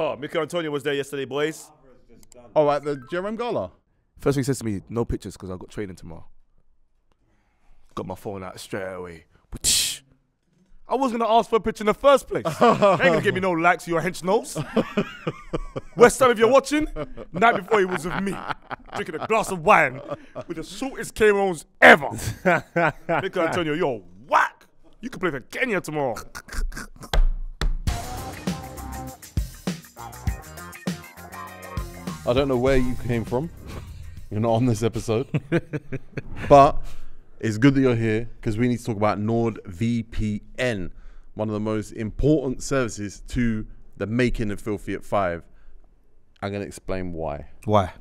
car. Michail Antonio was there yesterday, boys. Oh, at the GRM Gala. First thing he says to me, no pictures because I've got training tomorrow. Got my phone out straight away. I was gonna ask for a picture in the first place. Ain't gonna give me no likes for your hench nose. West Ham, if you're watching, night before he was with me, drinking a glass of wine with the shortest K-Rones ever. Michail Antonio, you're whack. You can play for Kenya tomorrow. I don't know where you came from. You're not on this episode. but it's good that you're here because we need to talk about NordVPN, one of the most important services to the making of Filthy at Five. I'm going to explain why. Why?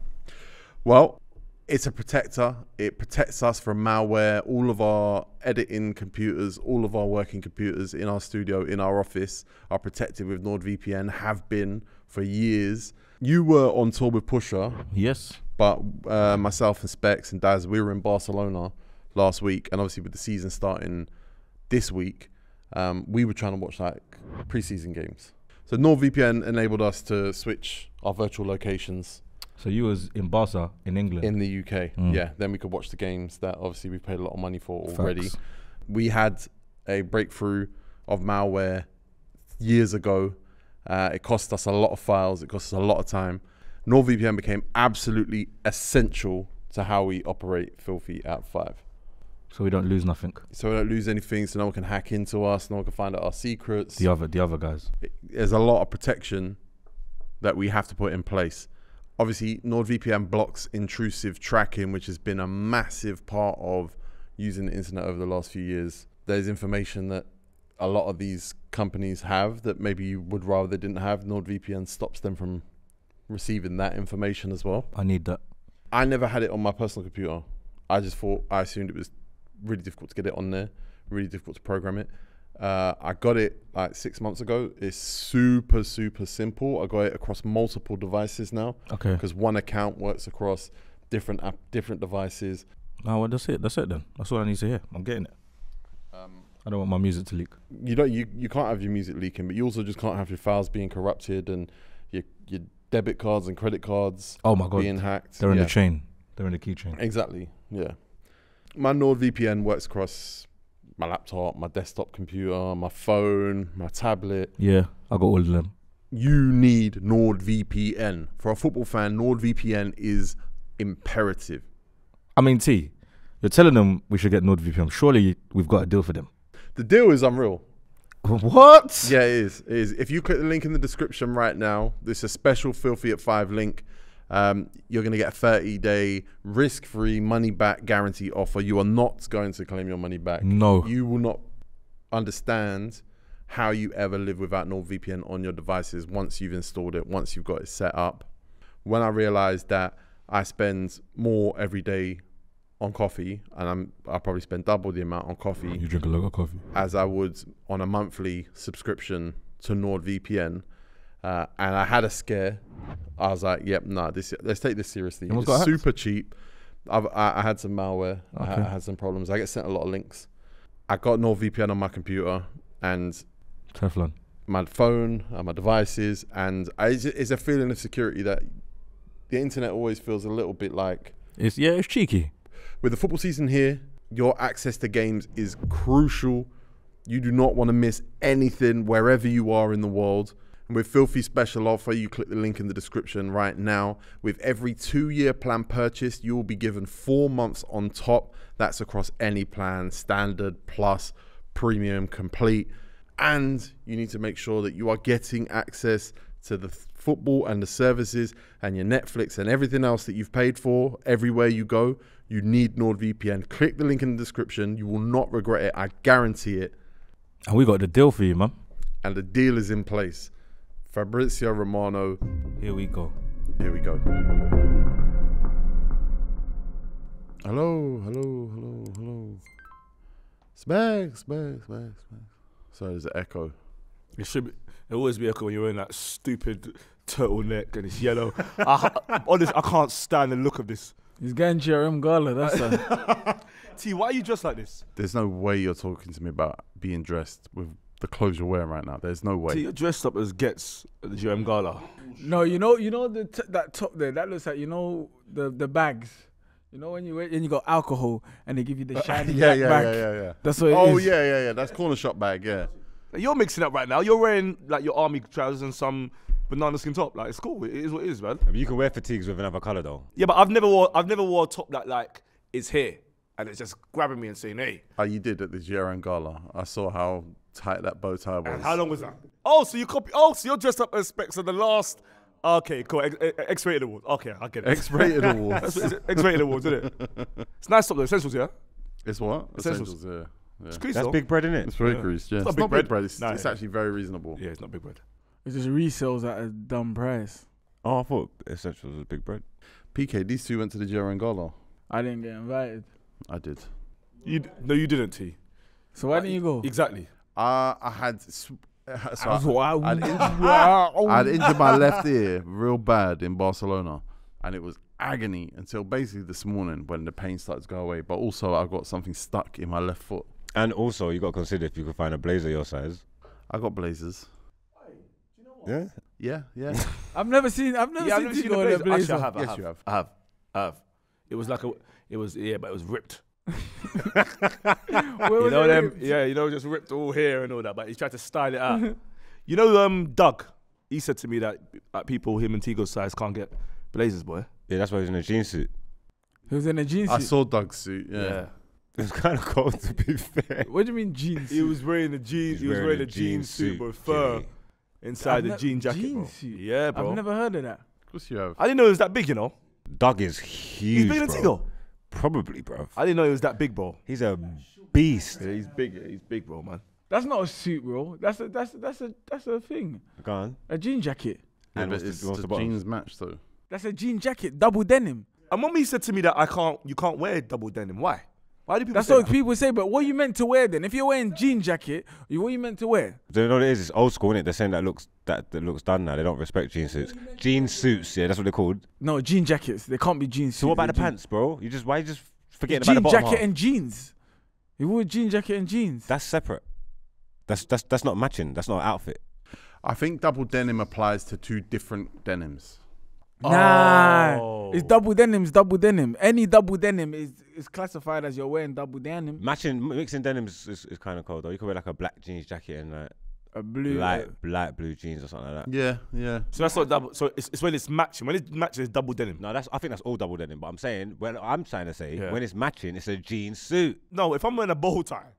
Well, it's a protector. It protects us from malware. All of our editing computers, all of our working computers in our studio, in our office are protected with NordVPN, have been for years. You were on tour with Pusha, Yes. but uh, myself and Specs and Daz, we were in Barcelona last week, and obviously with the season starting this week, um, we were trying to watch like preseason games. So NordVPN enabled us to switch our virtual locations So you was in Barca in England. in the UK. Mm. Yeah, then we could watch the games that obviously we paid a lot of money for already. Facts. We had a breakthrough of malware years ago. Uh, it cost us a lot of files. It cost us a lot of time. NordVPN became absolutely essential to how we operate Filthy at five. so we don't lose nothing. So we don't lose anything. So no one can hack into us. No one can find out our secrets. The other the other guys. there's a lot of protection that we have to put in place. Obviously, NordVPN blocks intrusive tracking, which has been a massive part of using the internet over the last few years. There's information that a lot of these companies have that maybe you would rather they didn't have. NordVPN stops them from receiving that information as well. I need that. I never had it on my personal computer. I just thought I assumed it was really difficult to get it on there, really difficult to program it. Uh, I got it like six months ago. It's super super simple. I got it across multiple devices now Okay. because one account works across different app, different devices. No, well, that's it. That's it then. That's all I need to hear. I'm getting it. Um, I don't want my music to leak. you don't you, you can't have your music leaking, but you also just can't have your files being corrupted and your your debit cards and credit cards Oh my god. being hacked. They're in Yeah. the chain. They're in the keychain. Exactly. Yeah. My NordVPN works across my laptop, my desktop computer, my phone, my tablet. Yeah, I got all of them. You need NordVPN. For a football fan, NordVPN is imperative. I mean, T, you're telling them we should get NordVPN. Surely we've got a deal for them. The deal is unreal. What? Yeah, it is. It is. If you click the link in the description right now, there's a special Filthy at 5 link. Um, you're going to get a 30 day risk free money back guarantee offer. You are not going to claim your money back. No. you will not understand how you ever live without NordVPN on your devices once you've installed it, once you've got it set up. When I realized that I spend more every day on coffee, and I'm I probably spend double the amount on coffee You drink a lot of coffee. as I would on a monthly subscription to NordVPN. Uh, and I had a scare. I was like, "Yep, no, this let's take this seriously. Almost It's super cheap." I've, I, I had some malware. I, had, I had some problems. I get sent a lot of links. I got NordVPN on my computer and Teflon. my phone and my devices, and I, it's, it's a feeling of security that the internet always feels a little bit like It's yeah, it's cheeky. With the football season here, your access to games is crucial. You do not want to miss anything wherever you are in the world. And with Filthy Special Offer, you click the link in the description right now. With every two year plan purchase, you will be given four months on top. That's across any plan standard, plus, premium, complete. And you need to make sure that you are getting access to the football and the services and your Netflix and everything else that you've paid for everywhere you go. You need NordVPN. Click the link in the description. You will not regret it. I guarantee it. And we got the deal for you, man. And the deal is in place. Fabrizio Romano. Here we go. Here we go. Hello, hello, hello, hello. Spags, Spags, Spags, Spags. Sorry, there's an echo. It should be. It always be echo when you're wearing that stupid turtleneck and it's yellow. I, honestly, I can't stand the look of this. He's getting GRM Gala. That's a, T, why are you dressed like this? There's no way you're talking to me about being dressed with the clothes you're wearing right now. There's no way. See, you're dressed up as Giggs at the GM Gala. No, you know, you know the t- that top there. That looks like you know the the bags. You know when you when you got alcohol and they give you the uh, shiny yeah, black yeah, bag. yeah, yeah, yeah. That's what it Oh is. yeah, yeah, yeah. That's corner shop bag. Yeah. Like, You're mixing up right now. You're wearing like your army trousers and some banana skin top. Like it's cool. It is what it is, man. But You can wear fatigues with another color though. Yeah, but I've never wore I've never wore a top that like is here and it's just grabbing me and saying, "Hey." Oh, you did at the GRM Gala. I saw how tight that bow tie was. And how long was that? Oh, so you copy? Oh, so you're dressed up as Specs of the last. Okay, cool. X- X- X-rated awards. Okay, I get it. X-rated awards. X-rated awards, isn't it? It's nice top though. Essentials, yeah. It's what? Essentials. Essentials. Yeah. Yeah. It's creased That's though. big bread, isn't It's it? very Yeah. creased. Yeah. It's It's, not not big big bread. bread. It's, Nah, it's yeah. actually very reasonable. Yeah, it's not big bread. It just resells at a dumb price. Oh, I thought essentials was a big bread. PK, these two went to the GRM Gala. I didn't get invited. I did. You d- no, you didn't, T. So why didn't you go? Exactly. Uh, I had. Sw- so I, what I- I'd injured, I'd injured my left ear real bad in Barcelona, and it was agony until basically this morning when the pain started to go away. But also, I got something stuck in my left foot. And also, you got to consider if you can find a blazer your size. I got blazers. Yeah. Yeah, yeah. I've never seen. I've never yeah, I've seen never you seen a go in a blazer. Actually, I have. I Yes, have. you have. I have. I have. It was like a. It was yeah, but it was ripped. You was know them. ripped? Yeah, you know, just ripped all here and all that. But he tried to style it out. you know, um, Doug. He said to me that like, people him and Tego's size can't get blazers, boy. Yeah, that's why he's in a jean suit. He was in a jeans I suit. saw Doug's suit. Yeah. Yeah. It was kind of cold to be fair. What do you mean jeans? He was wearing a jeans. He was wearing a jean suit with fur inside I've the ne- jean jacket, jean bro. suit? Yeah, bro. I've never heard of that. Of course you have. I didn't know it was that big. You know, Doug is huge. he's bigger than bro. Tego. Probably, bro. I didn't know he was that big, bro. He's a beast. Yeah, he's big. He's big, bro, man. That's not a suit, bro. That's a that's a, that's a that's a thing. Go on. A jean jacket. Yeah, And but the- it's the, the jeans match though. That's a jean jacket, double denim. And mommy said to me that I can't. You can't wear double denim. Why? Why do people That's say what that? people say. But what are you meant to wear then? If you're wearing jean jacket, you what you meant to wear? Do you know what it is? It's old school, innit? They're saying that looks that, that looks done now. They don't respect jean suits. Jean suits, yeah, that's what they're called. No, jean jackets. They can't be jeans. So what about the pants, bro? You just why you just forgetting Jean about the bottom jacket half? and jeans. You wore jean jacket and jeans. That's separate. That's that's that's not matching. That's not an outfit. I think double denim applies to two different denims. Nah, Oh. it's double denim's double denim. Any double denim is is classified as you're wearing double denim. Matching mixing denims is, is kind of cold though. You could wear like a black jeans jacket and like A blue. light uh, light blue jeans or something like that. Yeah, yeah. So that's not double. So it's, it's when it's matching. When it matches, it's double denim. No, that's I think that's all double denim. But I'm saying when I'm trying to say Yeah. when it's matching, it's a jean suit. No, if I'm wearing a bow tie,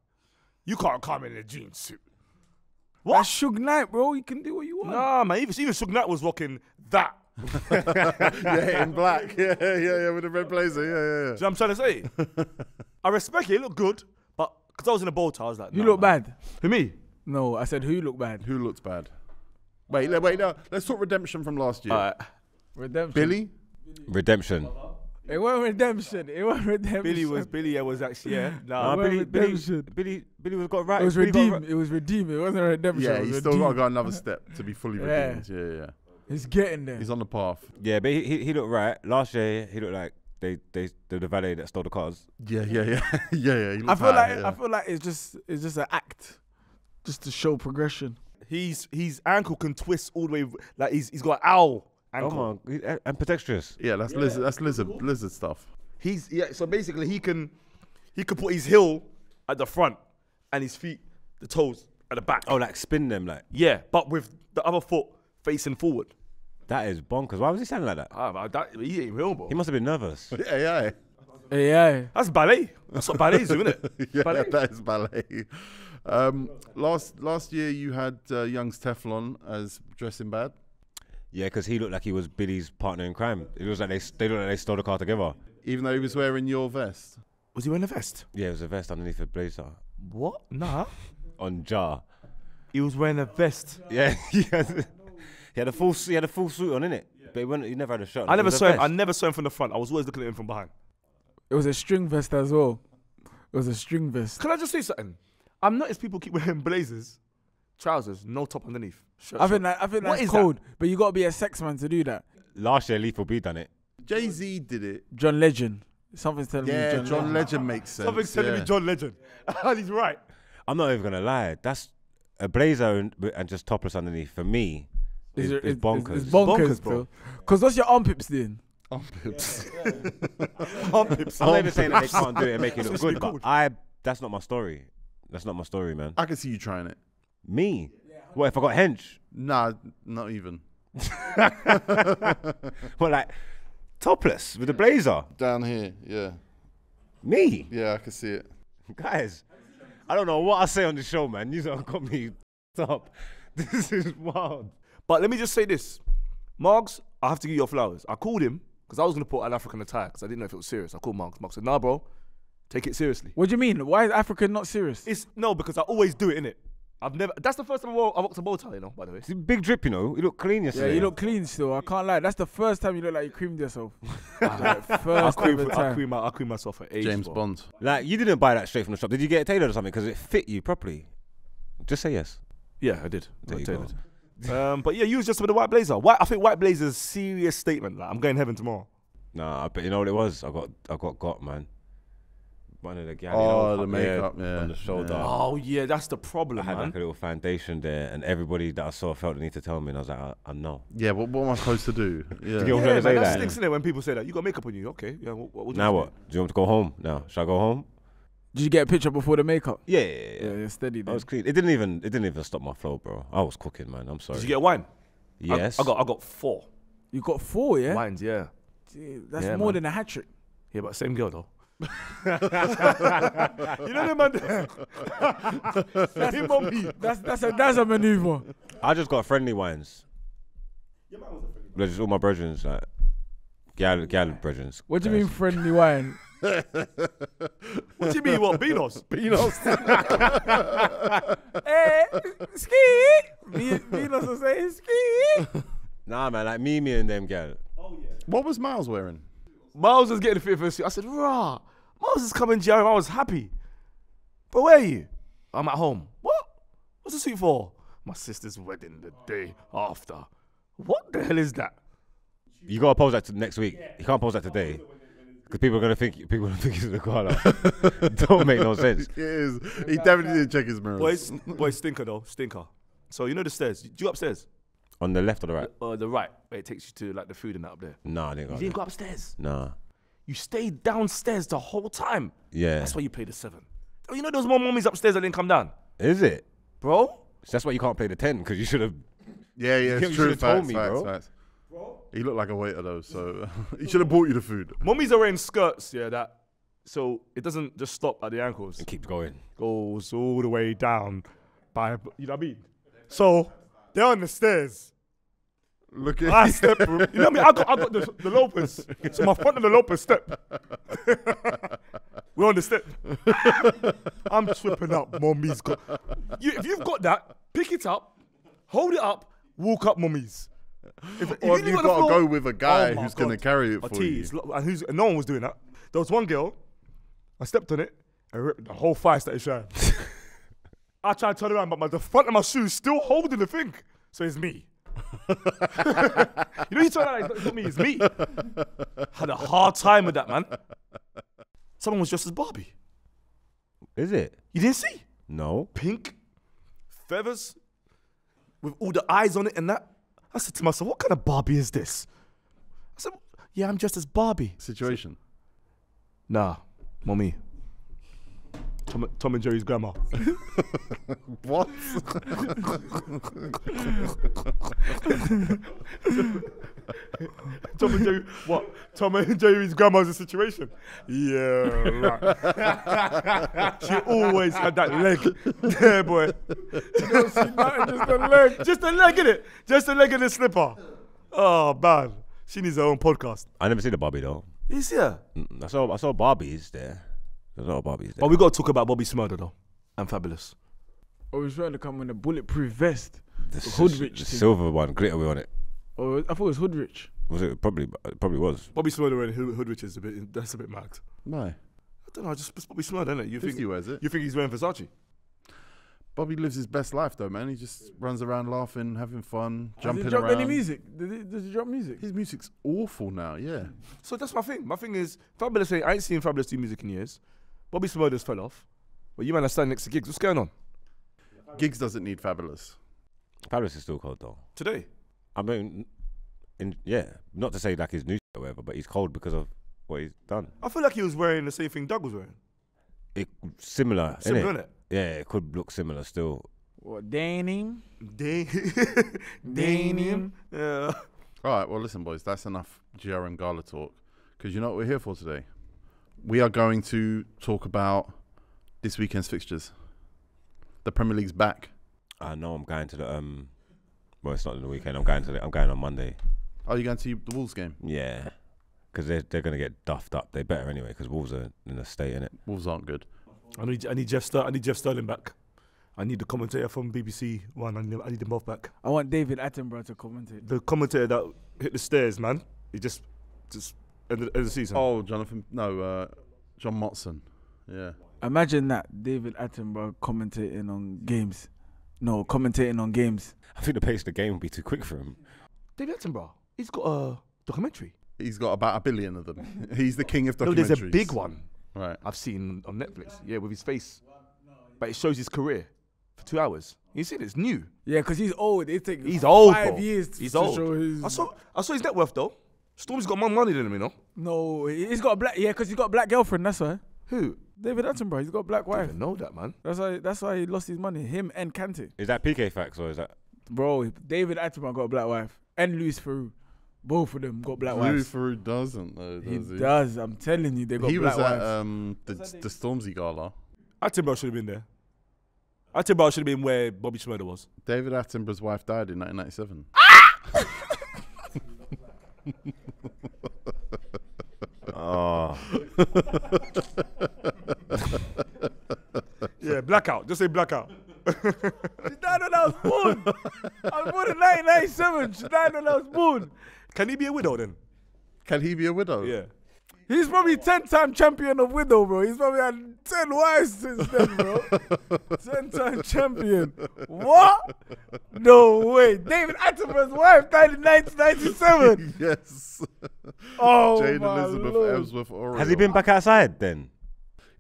you can't come in a jean suit. That's Suge Knight, bro. You can do what you want. Nah, man. Even even Suge Knight was rocking that. yeah, in black. Yeah, yeah, yeah, with the red blazer. Yeah, yeah, Do you know what I'm trying to say? I respect it. It looked good, but because I was in a bow tie, I was like, You nah, look man. bad. Who me? No, I said who look bad. Who looks bad? Wait, le- wait, no. Let's talk redemption from last year. Alright. Redemption. Billy, Redemption. It wasn't redemption. It wasn't redemption. Billy was Billy. Yeah, was actually yeah. Nah, Nah, well, Billy, Billy, redemption. Billy, Billy was got right. It was Billy got redeemed. right- It was redeemed. It wasn't redemption. yeah, it was he's still got to redeemed. go another step to be fully Yeah. redeemed. Yeah, yeah, yeah. He's getting there. He's on the path. Yeah, but he, he he looked right. Last year he looked like they they they the valet that stole the cars. Yeah, yeah, yeah, yeah, yeah. He I feel high, like yeah. I feel like it's just it's just an act, just to show progression. He's his ankle can twist all the way. Like he's he's got an owl ankle. Oh my, and and yeah, that's lizard. That's lizard. Lizard stuff. He's yeah. So basically, he can he can put his heel at the front and his feet, the toes at the back. Oh, like spin them like yeah, but with the other foot facing forward. That is bonkers. Why was he sounding like that? Ah, that, he ain't real, bro. He must have been nervous. Yeah, yeah. Yeah, That's ballet. That's what ballets do, isn't it? yeah, Ballet. that is ballet. Um, last last year you had uh, Young's Teflon as dressing bad. Yeah, because he looked like he was Billy's partner in crime. It was like they they looked like they stole the car together. even though he was wearing your vest. Was he wearing a vest? Yeah, it was a vest underneath a blazer What? Nah. on jar. He was wearing a vest. Yeah, he had, a full he had a full suit on in it, but he, went, he never had a shirt. on. I never was saw him. I never saw him from the front. I was always looking at him from behind. it was a string vest as well. It was a string vest. Can I just say something? I'm noticed people keep wearing blazers, trousers, no top underneath. Shirt, I shirt. think that, I think What that's is that? cold, but you gotta be a sex man to do that. Last year, Lethal B done it. Jay Z did it. John Legend. Something's telling Yeah, me John, John Legend. Legend makes sense. Something's telling yeah. me John Legend. and he's right. I'm not even gonna lie. That's a blazer and, and just topless underneath for me is, it- is bonkers. It's, bonkers, Bonkers, bro. bro. Because what's your armpits doing? Armpits. Armpits. I'm not even saying that they can't do it and make it look good, but. I that's not my story. That's not my story, man. I can see you trying it. Me. What if I got hench? Nah, not even. Well, like topless with a blazer. Down here, yeah. Me, Yeah, I can see it. guys. I don't know what I say on the show, man. You don't got me up. This is wild. But let me just say this, Margs, I have to give you your flowers. I called him because I was gonna put an African attack because I didn't know if it was serious. I called Margs. Margs said, "Nah, bro, take it seriously." What do you mean? Why is Africa not serious? It's no because I always do it in it. I've never. That's the first time I wore, I rocked a bow tie. You know, by the way. It's a big drip, you know. You look clean Yeah, you look clean still. I can't lie. That's the first time you look like you creamed yourself. like, I first cream, I time. cream, my, I cream myself for age. James bro. Bond. like you didn't buy that straight from the shop. Did you get it tailored or something? Because it fit you properly. Just say yes. Yeah, I did. There I you tailored. Um, but yeah, you was just with a white blazer. White, I think white blazer is a serious statement. Like, I'm going heaven tomorrow. Nah, but you know what it was? I got I got got man. One of the gal, you Oh, know, the makeup, yeah, on the shoulder. yeah. Oh yeah, that's the problem, I had man. like a little foundation there, and everybody that I saw felt the need to tell me, and I was like, I, I know. Yeah, but what am I supposed to do? Yeah. You yeah, want man, that that? stinks in it when people say that. You got makeup on you, okay? Yeah. What, what, what do Now want what? Do you want to go home? Now, should I go home? Did you get a picture before the makeup? Yeah, yeah, yeah. Yeah, yeah steady. I Then. was clean. It didn't even it didn't even stop my flow, bro. I was cooking, man. I'm sorry. Did you get wine? Yes. I, got I got four You got four, yeah. wines. Yeah. Gee, That's Yeah, more man. than a hat trick. Yeah, but same girl though. you know the man there. Him or me. That's that's a that's a maneuver. I just got friendly wines. They're just all my brethren, like gal gal brethren. What do you mean friendly wine? What do you mean? What Beanos? Beanos. Eh, ski. Me, me also say ski. Nah, man, like Mimi and them gal. what was Miles wearing? Miles was getting fit for a suit. I said, rah. Miles is coming, Jerry. I was happy. But where are you? I'm at home. What? What's the suit for? My sister's wedding the day after. What the hell is that? You gotta pose that to next week. You can't pose that today. Because people are gonna think people are gonna think it's the collar. Don't make no sense. It is. He definitely didn't check his mirrors. Boys, boy, stinker though, stinker. So you know the stairs. Do you go upstairs? On the left or the right? Uh, the right, where it takes you to like the food and that up there. Nah, I didn't go. You didn't go upstairs. Nah. You stayed downstairs the whole time. Yeah. That's why you played the seven. Oh, you know there was more mummies upstairs that didn't come down, Is it? bro. So that's why you can't play the ten because you should have. Yeah, yeah, You it's true. should've told Facts, me, facts, bro. facts. He looked like a waiter though, so he should have bought you the food. Mummies are wearing skirts, yeah, that so it doesn't just stop at the ankles. And keep going. goes all the way down by you know what I mean? So they're on the stairs. Look I at step you know what I mean? I got I got the, the Lopez. So my front of the Lopez step. We're on the step. I'm tripping up, mommy's got you, if you've got that, pick it up, hold it up, walk up mummies. If, if Or it on the got to go with a guy Oh who's gonna carry it for you. And, who's, and no one was doing that. There was one girl, I stepped on it, and ripped the whole thigh started showing. I tried to turn around, but my, the front of my shoe is still holding the thing. So it's me. you know, you turn around, it's not me, it's me. Had a hard time with that, man. Someone was dressed as Barbie. Is it? You didn't see? No. Pink, feathers, with all the eyes on it and that. I said to myself, what kind of Barbie is this? I said, yeah, I'm just as Barbie. Situation. Nah, mommy. Tom, Tom and Jerry's grandma. What? Tom and Jerry, what? Tom and Jerry's grandma's a situation. Yeah, right. she always had that leg. Yeah, boy. just a leg. Just a leg in it. Just a leg in the slipper. Oh, man. She needs her own podcast. I never seen the Barbie though. You see her? Mm, I saw I saw Barbies there. There's a lot of Barbies there. But we got to talk about Bobby Shmurda, though. And Fabolous. Oh, I was trying to come in a bulletproof vest. the the s- Hoodrich the thing. silver one, glitter on it. Or I thought it was Hoodrich. Was it probably? It probably was. Bobby Shmurda and Hood- Hoodrich is a bit, that's a bit mad. No. I don't know, just it's Bobby Shmurda, isn't it? You think, 50 wears it. you think he's wearing Versace? Bobby lives his best life though, man. He just runs around laughing, having fun, Has jumping he dropped around. any music? Did he, does he drop music? His music's awful now. Yeah. So that's my thing. My thing is, Fabolous ain't, I ain't seen Fabolous do music in years. Bobby Shmurda's fell off. But you man are standing next to Giggs. What's going on? Giggs doesn't need Fabolous. Fabolous is still cold though. Today. I mean, in, yeah, not to say like he's new or whatever, but he's cold because of what he's done. I feel like he was wearing the same thing Doug was wearing. It similar, Similar, innit? innit? Yeah, it could look similar still. What Daning? Dane- Danium. Yeah. All right, well, listen, boys, that's enough GRM Gala talk because you know what we're here for today? We are going to talk about this weekend's fixtures. The Premier League's back. I know I'm going to the um. Well, it's not in the weekend. I'm going to. The, I'm going on Monday. Are you going to the Wolves game? Yeah, because they're they're gonna get duffed up. They better anyway because Wolves are in a state in it. Wolves aren't good. I need I need Jeff Ster- I need Jeff Stelling back. I need the commentator from BBC One. I need, I need them both back. I want David Attenborough to commentate. The commentator that hit the stairs, man. He just just end of, end of the season. Oh, Jonathan, no, uh, John Motson. Yeah. Imagine that David Attenborough commentating on games. No, commentating on games. I think the pace of the game would be too quick for him. David Attenborough. He's got a documentary. He's got about a billion of them. He's the king of documentaries. No, there's a big one Right. I've seen on Netflix. Yeah, with his face, but it shows his career for two hours. You see, it's new. Yeah, because he's old. It takes He's old. five bro. years He's to old. show his. I saw I saw his net worth though. Storm's got more money than him, you know. No, he's got a black. Yeah, because he's got a black girlfriend. That's why. Who? David Attenborough. He's got a black I wife. didn't know that, man. That's why. That's why he lost his money. Him and Kante. Is that PK facts or is that? Bro, David Attenborough got a black wife, and Louis Theroux. Both of them got black Louis wives. Theroux doesn't, though, He does he? does. I'm telling you, they got He black was at wives. um, the, the Stormzy Gala. Attenborough should have been there. Attenborough should have been where Bobby Shmurda was. David Attenborough's wife died in 1997. Oh, Yeah, blackout. Just say blackout. She died when I was born. I was born in 1997. She died when I was born. Can he be a widow then? Can he be a widow? Yeah. He's probably 10 time champion of Widow, bro. He's probably had 10 wives since then, bro. 10 time champion. What? No way. David Attenborough's wife died in 1997. yes. Oh, Jane my Elizabeth Lord. Ebsworth Oriel. has he been back outside then?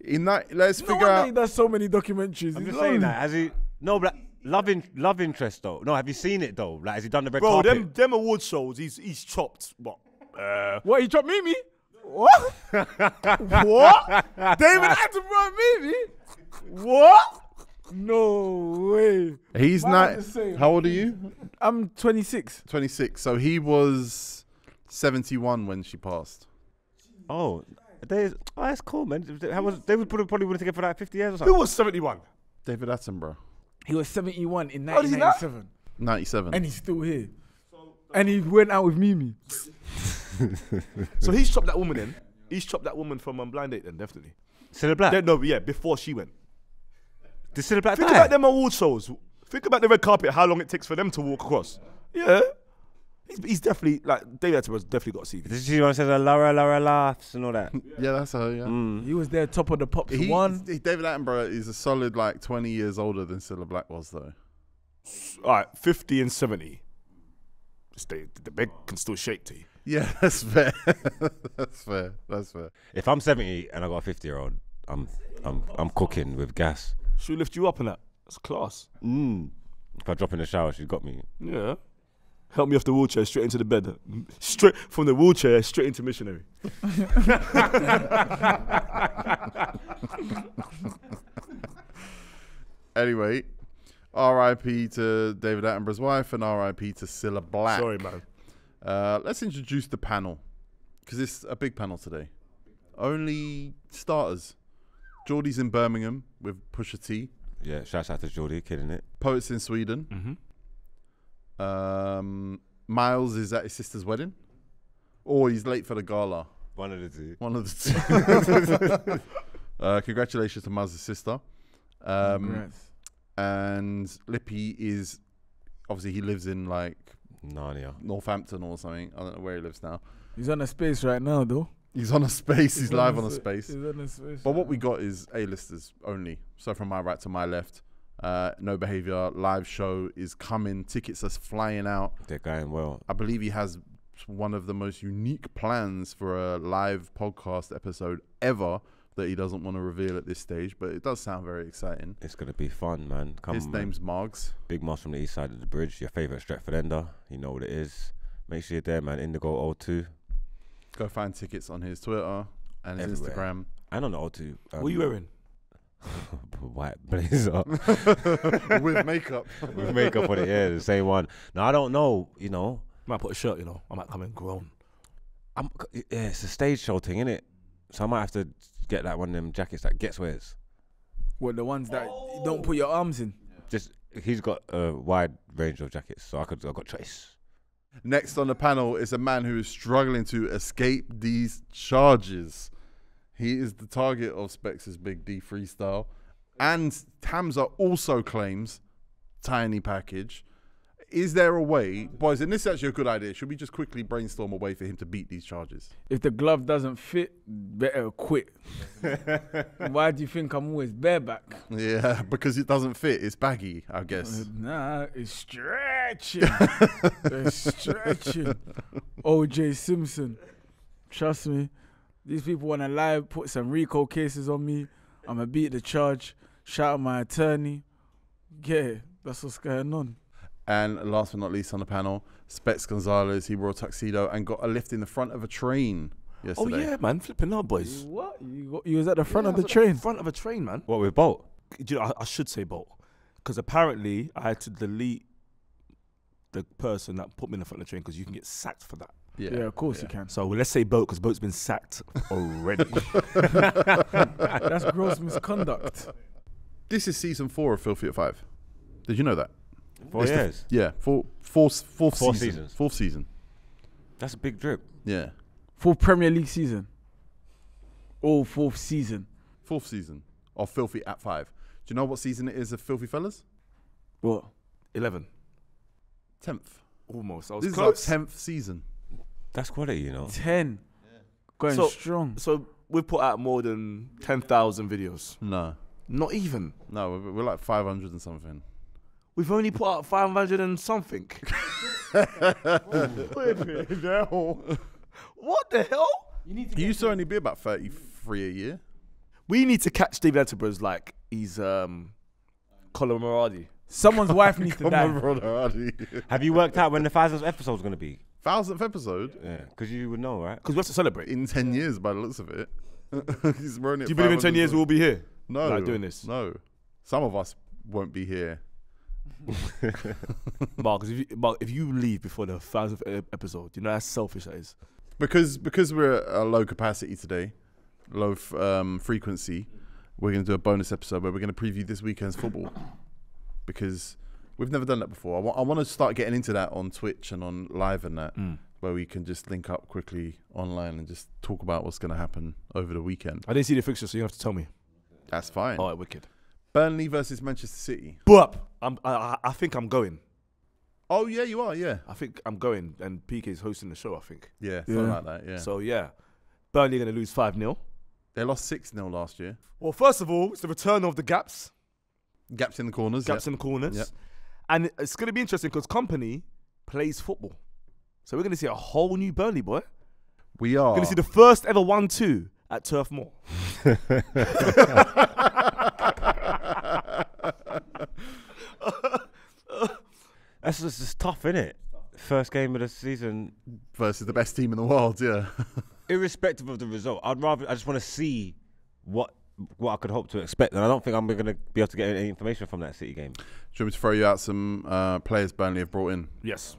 In that, let's No figure wonder he out. does so many documentaries. I'm He's just saying that. Has he? No, but love in, love interest though. No, have you seen it though? Like, has he done the red Bro, carpet? them them award shows, he's he's chopped. What? Uh, What? He chopped Mimi? What? what? David Attenborough Mimi? What? No way. He's Why not. How old are you? I'm 26. 26. So he was 71 when she passed. Oh, they, oh, that's cool, man. How was, they would probably probably would have taken for like 50 years or something? who was 71? David Attenborough. He was 71 in oh, How old is he now? 1997. 97. And he's still here. And he went out with Mimi. So he's chopped that woman in. He's chopped that woman from um, Blind Date then, definitely. Cilla Black. Then, no, yeah, before she went. Did Cilla Black Think die? about them award shows. Think about the red carpet, how long it takes for them to walk across. Yeah. He's, he's definitely, like, David Attenborough's definitely got to see this. Did you see when it says uh, Laura, Laura laughs and all that? yeah, that's her, yeah. Mm. He was there top of the pops He, one. he- David Attenborough is a solid like 20 years older than Cilla Black was, though. All right, 50 and 70. Stay, the bed can still shake to you. Yeah, that's fair. that's fair. That's fair. If I'm 70 and I got a 50 year old, I'm I'm I'm cooking with gas. She'll lift you up in that. That's class. Mm. If I drop in the shower, she's got me. Yeah. Help me off the wheelchair straight into the bed. Straight from the wheelchair straight into missionary. Anyway, R.I.P. to David Attenborough's wife and R.I.P. to Cilla Black. Sorry, man. Uh, let's introduce the panel because it's a big panel today. Only starters. Geordie's in Birmingham with Pusha T. Yeah, shouts out to Geordie, killing it. Poets in Sweden. Mm-hmm. Um, Miles is at his sister's wedding, or he's late for the gala. One of the two. One of the two. uh, congratulations to Miles' sister. Um, Congrats. and Lippy is obviously he lives in like Narnia. Northampton or something. I don't know where he lives now. He's on a space right now, though. He's on a space. He's, live on a s- space. He's on a space. But what we got is A-listers only. So from my right to my left, uh, no behavior live show is coming. Tickets are flying out. They're going well. I believe he has one of the most unique plans for a live podcast episode ever that he doesn't want to reveal at this stage, but it does sound very exciting. It's gonna be fun, man. Come His on, man. name's Margs. Big Moss from the east side of the bridge. Your favorite Stretford ender. You know what it is. Make sure you're there, man. Indigo O2. Go find tickets on his Twitter and his Everywhere. Instagram. and on the 02. Um, What are you wearing? White blazer with makeup. with makeup on it. Yeah, the same one. No, I don't know. You know, I might put a shirt, you know. I might come in grown. I'm. Yeah, it's a stage show thing, isn't it? So I might have to get like one of them jackets that Giggs wears. What the ones that you don't put your arms in? Just he's got a wide range of jackets, so I could. I got choice. Next on the panel is a man who is struggling to escape these charges. He is the target of Specs's Big D freestyle. And Tamza also claims tiny package. Is there a way, boys, and this is actually a good idea. Should we just quickly brainstorm a way for him to beat these charges? If the glove doesn't fit, better quit. Why do you think I'm always bareback? Yeah, because it doesn't fit. It's baggy, I guess. Uh, nah, it's stretching. it's stretching. OJ Simpson. Trust me. These people want to lie, put some RICO cases on me. I'm going to beat the charge. Shout out my attorney. Yeah, that's what's going on. And last but not least on the panel, Specs Gonzalez. He wore a tuxedo and got a lift in the front of a train oh, yesterday. Oh yeah, man, flipping out, boys. What? You, got, you was at the front Yeah, of I the was at train? front of a train, man. What with Bolt? Do you know, I, I should say Bolt, because apparently I had to delete the person that put me in the front of the train because you can get sacked for that. Yeah, Yeah, of course you can. So let's say Boat because Boat's been sacked already. That's gross misconduct. This is season four of Filthy at Five. Did you know that? Four It's the- years. Yeah, four, fourth, fourth Four season. seasons. Fourth season. That's a big drip. Yeah, Full Premier League season. Oh, fourth season. fourth season of Filthy at Five. Do you know what season it is of Filthy Fellas? What? Eleven. Tenth. almost. I was This close. is our tenth season. That's quality, you know. 10. Going So- strong. So we've put out more than ten thousand videos. No, Not even. no, we're, we're like five hundred and something. We've only put out five hundred and something. what the hell? You used to only be about thirty-three a year. We need to catch David Attenborough's like he's um Colin Moradi. Someone's wife needs to Come die. on, brother, Have you worked out when the thousandth episode's gonna be? Thousandth episode Yeah, because you would know, right? Because we have to celebrate. in ten years, by the looks of it. He's running. Do you believe in ten years we'll be here? no like doing this? No, some of us won't be here. Mark, if you, Mark, if you leave before the thousandth episode, you know how selfish that is. because because we're at a low capacity today, low f- um, frequency. We're going to do a bonus episode where we're going to preview this weekend's football because we've never done that before. I want to start getting into that on Twitch and on live and that, where we can just link up quickly online and just talk about what's going to happen over the weekend. I didn't see the fixture, so you have to tell me. That's fine. All right, wicked. Burnley versus Manchester City. But I'm, I, I- I think I'm going. Oh yeah, you are. Yeah, I think I'm going, and PK is hosting the show. I think. yeah, something Yeah. like that. Yeah. So yeah, Burnley going to lose five 0 they lost six 0 last year. Well, first of all, it's the return of the gaps, Gaps in the corners. gaps yeah. in the corners, Yep. and it's going to be interesting because Kompany plays football, so we're going to see a whole new Burnley boy. We are. We're going to see the first ever one-two at Turf Moor. That's just, just tough, it? First game of the season, versus the best team in the world. Yeah. irrespective of the result. I'd rather. I just want to see what what I could hope to expect, and I don't think I'm going to be able to get any information from that City game. Do you want me to throw you out some uh, players Burnley have brought in? Yes,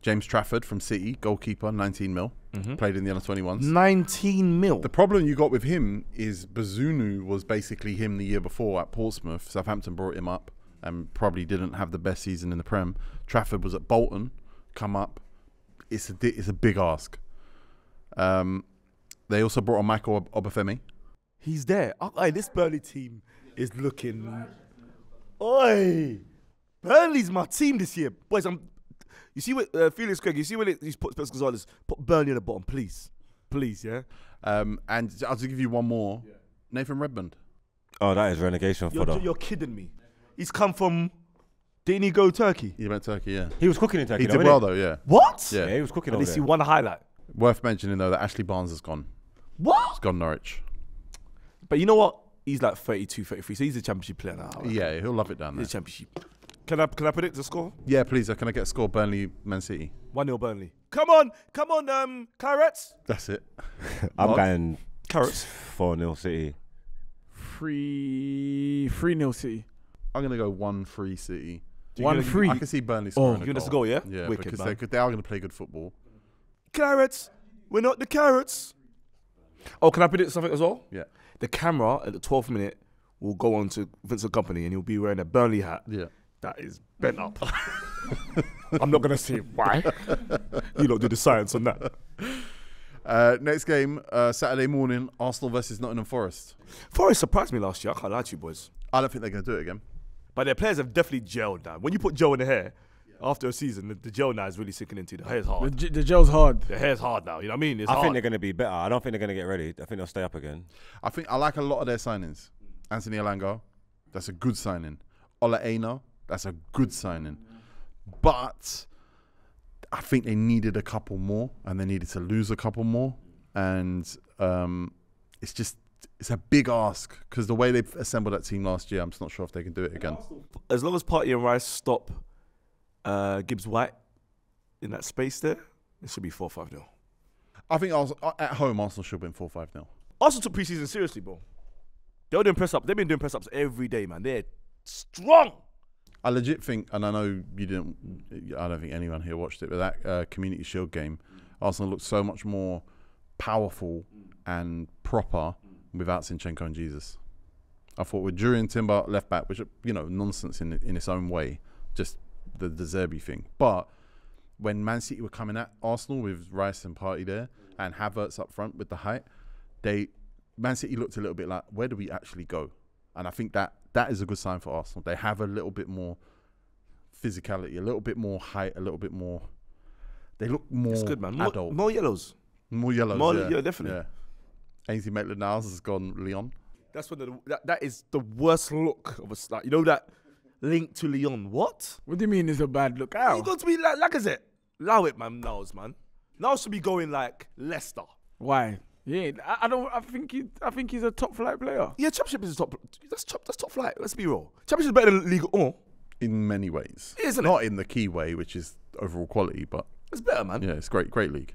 James Trafford from City, goalkeeper, 19 mil, played in the under 21s. 19 mil. The problem you got with him is Bazunu was basically him the year before at Portsmouth. Southampton brought him up and probably didn't have the best season in the Prem. Trafford was at Bolton, come up. It's a it's a big ask. Um, they also brought on Michael Ob- Obafemi. He's there. Oh, aye, this Burnley team is looking. Oi, Burnley's my team this year, boys. I'm. You see what uh, Felix Craig? You see when it, he's put Spurs Gonzalez put Burnley at the bottom, please, please, yeah. Um, and I'll just give you one more. Nathan Redmond. Oh, that is relegation You're, you're kidding me. He's come from. Didn't he go Turkey? He went Turkey, yeah. He was cooking in Turkey. He though, did well innit? though, yeah. What? Yeah. Yeah, he was cooking At over least he there. won a highlight. Worth mentioning though that Ashley Barnes has gone. What? He's gone Norwich. But you know what? He's like 32, 33, so he's a championship player now. right? Yeah, he'll love it down there. He's a championship. Can I can I predict the score? Yeah, please. uh, Can I get a score? Burnley, Man City. One 0 Burnley. Come on, come on, um, Clarets. That's it. I'm Mark? going Carrots. 4 0 City. Three, three nil City. I'm gonna go one free City. One gonna- three. I can see Burnley Oh. scoring. You a give us a goal. goal, yeah? Yeah, Wicked, because man. they, they are going to play good football. Carrots. We're not the carrots. Oh, can I predict something as well? Yeah. The camera at the 12th minute will go on to Vincent Kompany and he'll be wearing a Burnley hat Yeah. that is bent up. I'm not gonna say why. you don't do the science on that. Uh, next game, uh, Saturday morning, Arsenal versus Nottingham Forest. Forest surprised me last year. I can't lie to you, boys. I don't think they're going to do it again. But their players have definitely gelled now. When you put gel in the hair after a season, the, the gel now is really sinking into the hair's hard. j- the gel's hard. The hair's hard now. You know what I mean? It's I hard. think they're going to be better. I don't think they're going to get ready. I think they'll stay up again. I think I like a lot of their signings. Anthony Elanga, that's a good signing. Ola Aina, that's a good signing. But I think they needed a couple more, and they needed to lose a couple more, and um, it's just it's a big ask because the way they assembled that team last year, I'm just not sure if they can do it again. as long as Partey and Rice stop uh, Gibbs White in that space there, it should be 4 5 0. I think Ars- uh, at home Arsenal should win four five 0 Arsenal took preseason seriously, bro. They were doing press ups. They've been doing press ups every day, man. They're strong. I legit think, and I know you didn't. I don't think anyone here watched it, but that uh, Community Shield game, Arsenal looked so much more powerful and proper without Zinchenko and Jesus. I thought with Jurrien Timber left back, which you know nonsense in in its own way, just the the Zerbi thing. But when Man City were coming at Arsenal with Rice and Partey there, and Havertz up front with the height, they Man City looked a little bit like, where do we actually go? And I think that that is a good sign for Arsenal. They have a little bit more physicality, a little bit more height, a little bit more. They look more It's good, man. More, adult, more yellows. more yellows. more- yeah. yeah, definitely. Yeah. Ainsley Maitland-Niles has gone Lyon. That's when the, that, that is the worst look of a start. You know that link to Lyon. What? What do you mean it's a bad look? You How? got to be like Lacazette. Allow it, man. Niles, man. Niles should be going like Leicester. Why? Yeah, I, I don't. I think he. I think he's a top flight player. Yeah, Championship is a top. That's top. That's top flight. Let's be real. Championship is better than League One. In many ways, Isn't it? not in the key way, which is overall quality, but It's better, man. yeah, it's great, great league.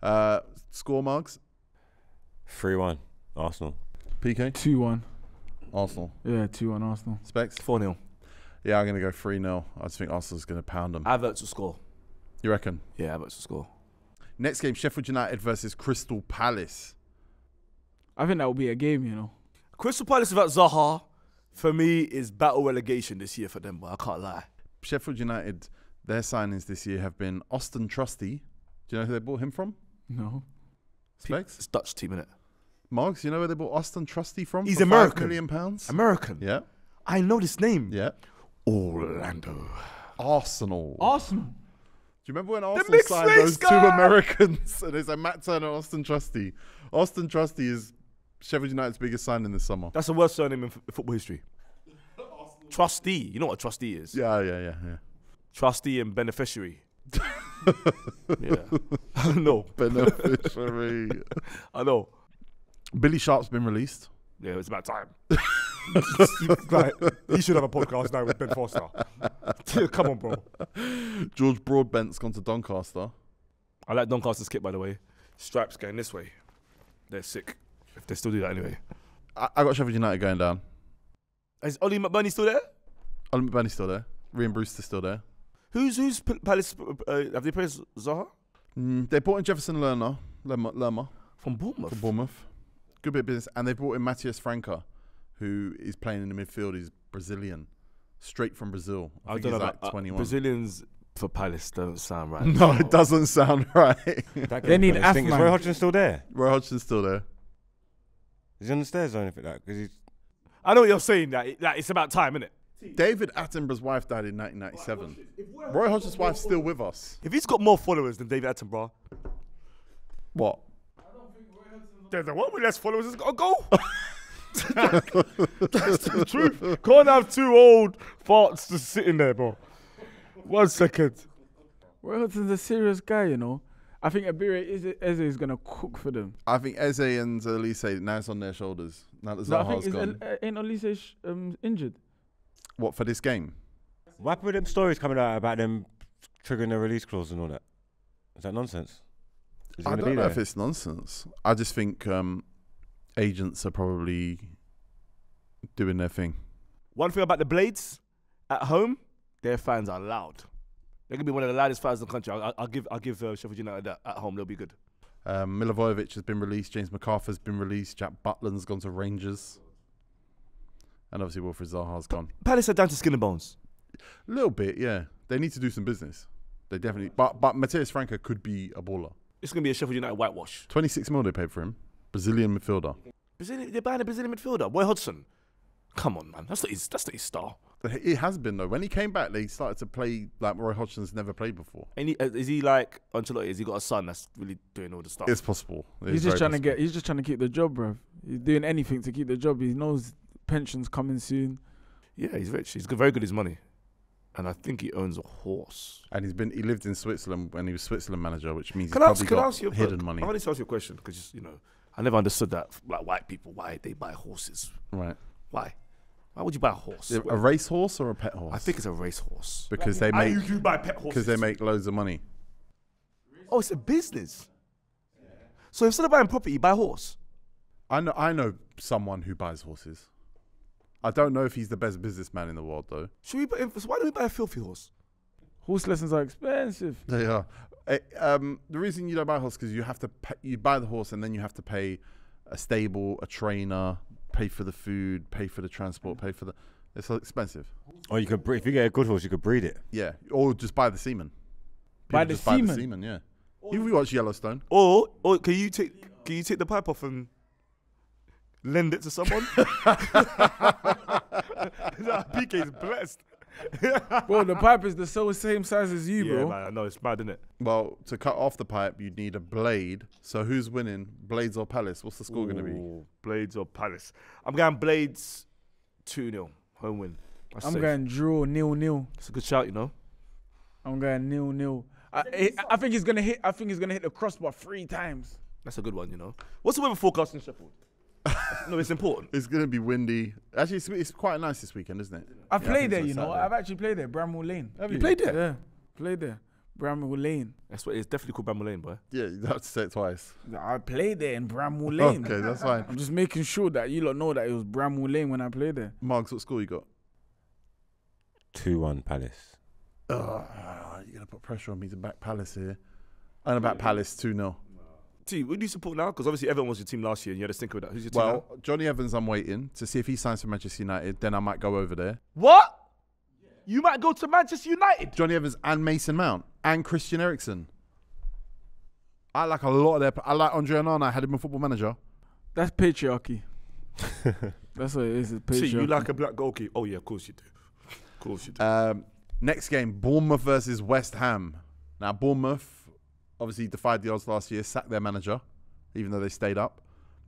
Uh, score marks, 3 1. Arsenal. PK, Two one. Arsenal, Yeah, two one Arsenal. specs. Four 0 Yeah, I'm gonna go three 0 I just think Arsenal's gonna pound them. Havertz will score. You reckon? Yeah, Havertz will score. Next game, Sheffield United versus Crystal Palace. I think that will be a game. You know. Crystal Palace without Zaha, for me, is battle relegation this year for them. But I can't lie. Sheffield United, their signings this year have been Austin Trusty. Do you know who they bought him from? No. Specs. It's Dutch team, innit? Marks, you know where they bought Austin Trusty from? He's for five American. million pounds. American. Yeah, I know this name. yeah. Orlando. Arsenal. Arsenal. Do you remember when Arsenal signed race those two! Americans? and they said Matt Turner, and Austin Trusty. Austin Trusty is Sheffield United's biggest signing this summer. That's the worst surname in f- football history. Trustee. You know what a trustee is? Yeah, yeah, yeah, yeah. Trustee and beneficiary. yeah. I know. Beneficiary. I know. Billy Sharp's been released. Yeah, it's about time. like, he should have a podcast now with Ben Foster. Come on, bro. George Broadbent's gone to Doncaster. I like Doncaster's kit, by the way. Stripes going this way. They're sick. If they still do that anyway. I, I got Sheffield United going down. Is Oli McBurnie still there? Oli McBurnie's still there. Ryan Brewster's still there. Who's who's Palace? Uh, have they played Zaha Mm, they brought in Jefferson Lerner, Lerma, Lerma from Bournemouth? for Bournemouth. Good bit of business. And they brought in Matheus França, who is playing in the midfield. He's Brazilian, straight from Brazil. I, think don't know he's like about uh, Brazilians for Palace don't sound right. no, it doesn't sound right. They need game's gonna. Is Roy Hodgson still there? Roy Hodgson's still there. Is he on the stairs or anything like that? Because he's. I know what you're saying. That, that it's about time, isn't it? David Attenborough's wife died in 1997. Roy Hodgson's wife's still with us. If he's got more followers than David Attenborough, What? There's a one with less followers has got to go. That's the truth. Can't have two old farts just sitting there, bro. One second. Roy Hodgson's a serious guy, you know. I think Abiri Eze Eze is gonna cook for them. I think Eze and Olise now it's on their shoulders. Now that No, I think Zaha's is, gone. uh, ain't Olise sh- um, injured. what for this game? What happened with them stories coming out about them triggering the release clause and all that? Is that nonsense? Is he I gonna don't be know there? if it's nonsense. I just think um, agents are probably doing their thing. One thing about the Blades at home, their fans are loud. They're gonna be one of the loudest fans in the country. I'll, I'll give I'll give uh, Sheffield United that at home. They'll be good. Um, Milivojevic has been released. James McArthur's been released. Jack Butland's gone to Rangers. And obviously Wilfried Zaha's gone. Palace are down to skin and bones. A little bit, yeah. They need to do some business. They definitely. But but Matheus França could be a baller. It's gonna be a Sheffield United whitewash. 26 mil they paid for him. Brazilian midfielder. Brazilian, they're buying a Brazilian midfielder, Roy Hodgson. Come on, man. That's not his. That's not his star. But It has been though. When he came back, they started to play like Roy Hodgson's never played before. And he, uh, is he like Ancelotti? Has he got a son that's really doing all the stuff? It's possible. It's he's just very trying to get. He's just trying to keep the job, bro. He's doing anything to keep the job. He knows pensions coming soon. yeah, he's rich. He's good, very good with his money, and I think he owns a horse. And he's been he lived in Switzerland when he was Switzerland manager, which means Can he's I ask? probably Can got ask you a hidden money. I want to ask you a question because you know I never understood that. Like white people, why they buy horses? Right. Why? Why would you buy a horse? A racehorse or a pet horse? I think it's a racehorse. because they I make usually buy pet horses because they make loads of money. Oh, it's a business. So instead of buying property, you buy a horse. I know I know someone who buys horses. I don't know if he's the best businessman in the world though. Should we? Buy, so why don't we buy a filthy horse? Horse lessons are expensive. They are. Eh, um, the reason you don't buy a horse because you have to pay, you buy the horse and then you have to pay a stable, a trainer, pay for the food, pay for the transport, pay for the. It's expensive. Or you could, if you get a good horse, you could breed it. Yeah, or just buy the semen. Buy People the just buy the semen? semen. Yeah. You watch Yellowstone. Or, or can you take? Can you take the pipe off and lend it to someone? nah, PK is blessed. well, the pipe is the so same size as you, yeah, bro. man, I know it's mad, isn't it? Well, to cut off the pipe, you'd need a blade. So who's winning? Blades or Palace? What's the score going to be? Blades or Palace? I'm going Blades 2 0. Home win. That's I'm safe. going draw nil nil. It's a good shout, you know. I'm going nil nil. I, I, I think he's gonna hit. I think he's gonna hit the crossbar three times. That's a good one, you know. What's the weather forecast in Sheffield? No, it's important. It's going to be windy. Actually, it's, it's quite nice this weekend, isn't it? I've Yeah, I played think there, so, you know. Saturday. I've actually played there, Bramwell Lane. Have You played there? Yeah, played there, Bramwell Lane. That's what it's definitely called Bramall Lane, boy. Yeah, you have to say it twice. I played there in Bramwell Lane. Okay, that's fine. I'm just making sure that you lot know that it was Bramwell Lane when I played there. Margs, what score you got? 2 1 Palace. Oh, you're going to put pressure on me to back Palace here. And about Palace 2 0. T, who do you support now? Because obviously everyone was your team last year and you had to think of that. Who's your team Well, now? Jonny Evans, I'm waiting to see if he signs for Manchester United. Then I might go over there. What? You might go to Manchester United. Jonny Evans and Mason Mount and Christian Eriksen. I like a lot of their. I like Andre Onana. I had him in Football Manager. That's patriarchy. That's what it is. It's See, you like a black goalkeeper. Oh, yeah, of course you do. Of course you do. Um, next game, Bournemouth versus West Ham. Now, Bournemouth obviously defied the odds last year, sacked their manager, even though they stayed up.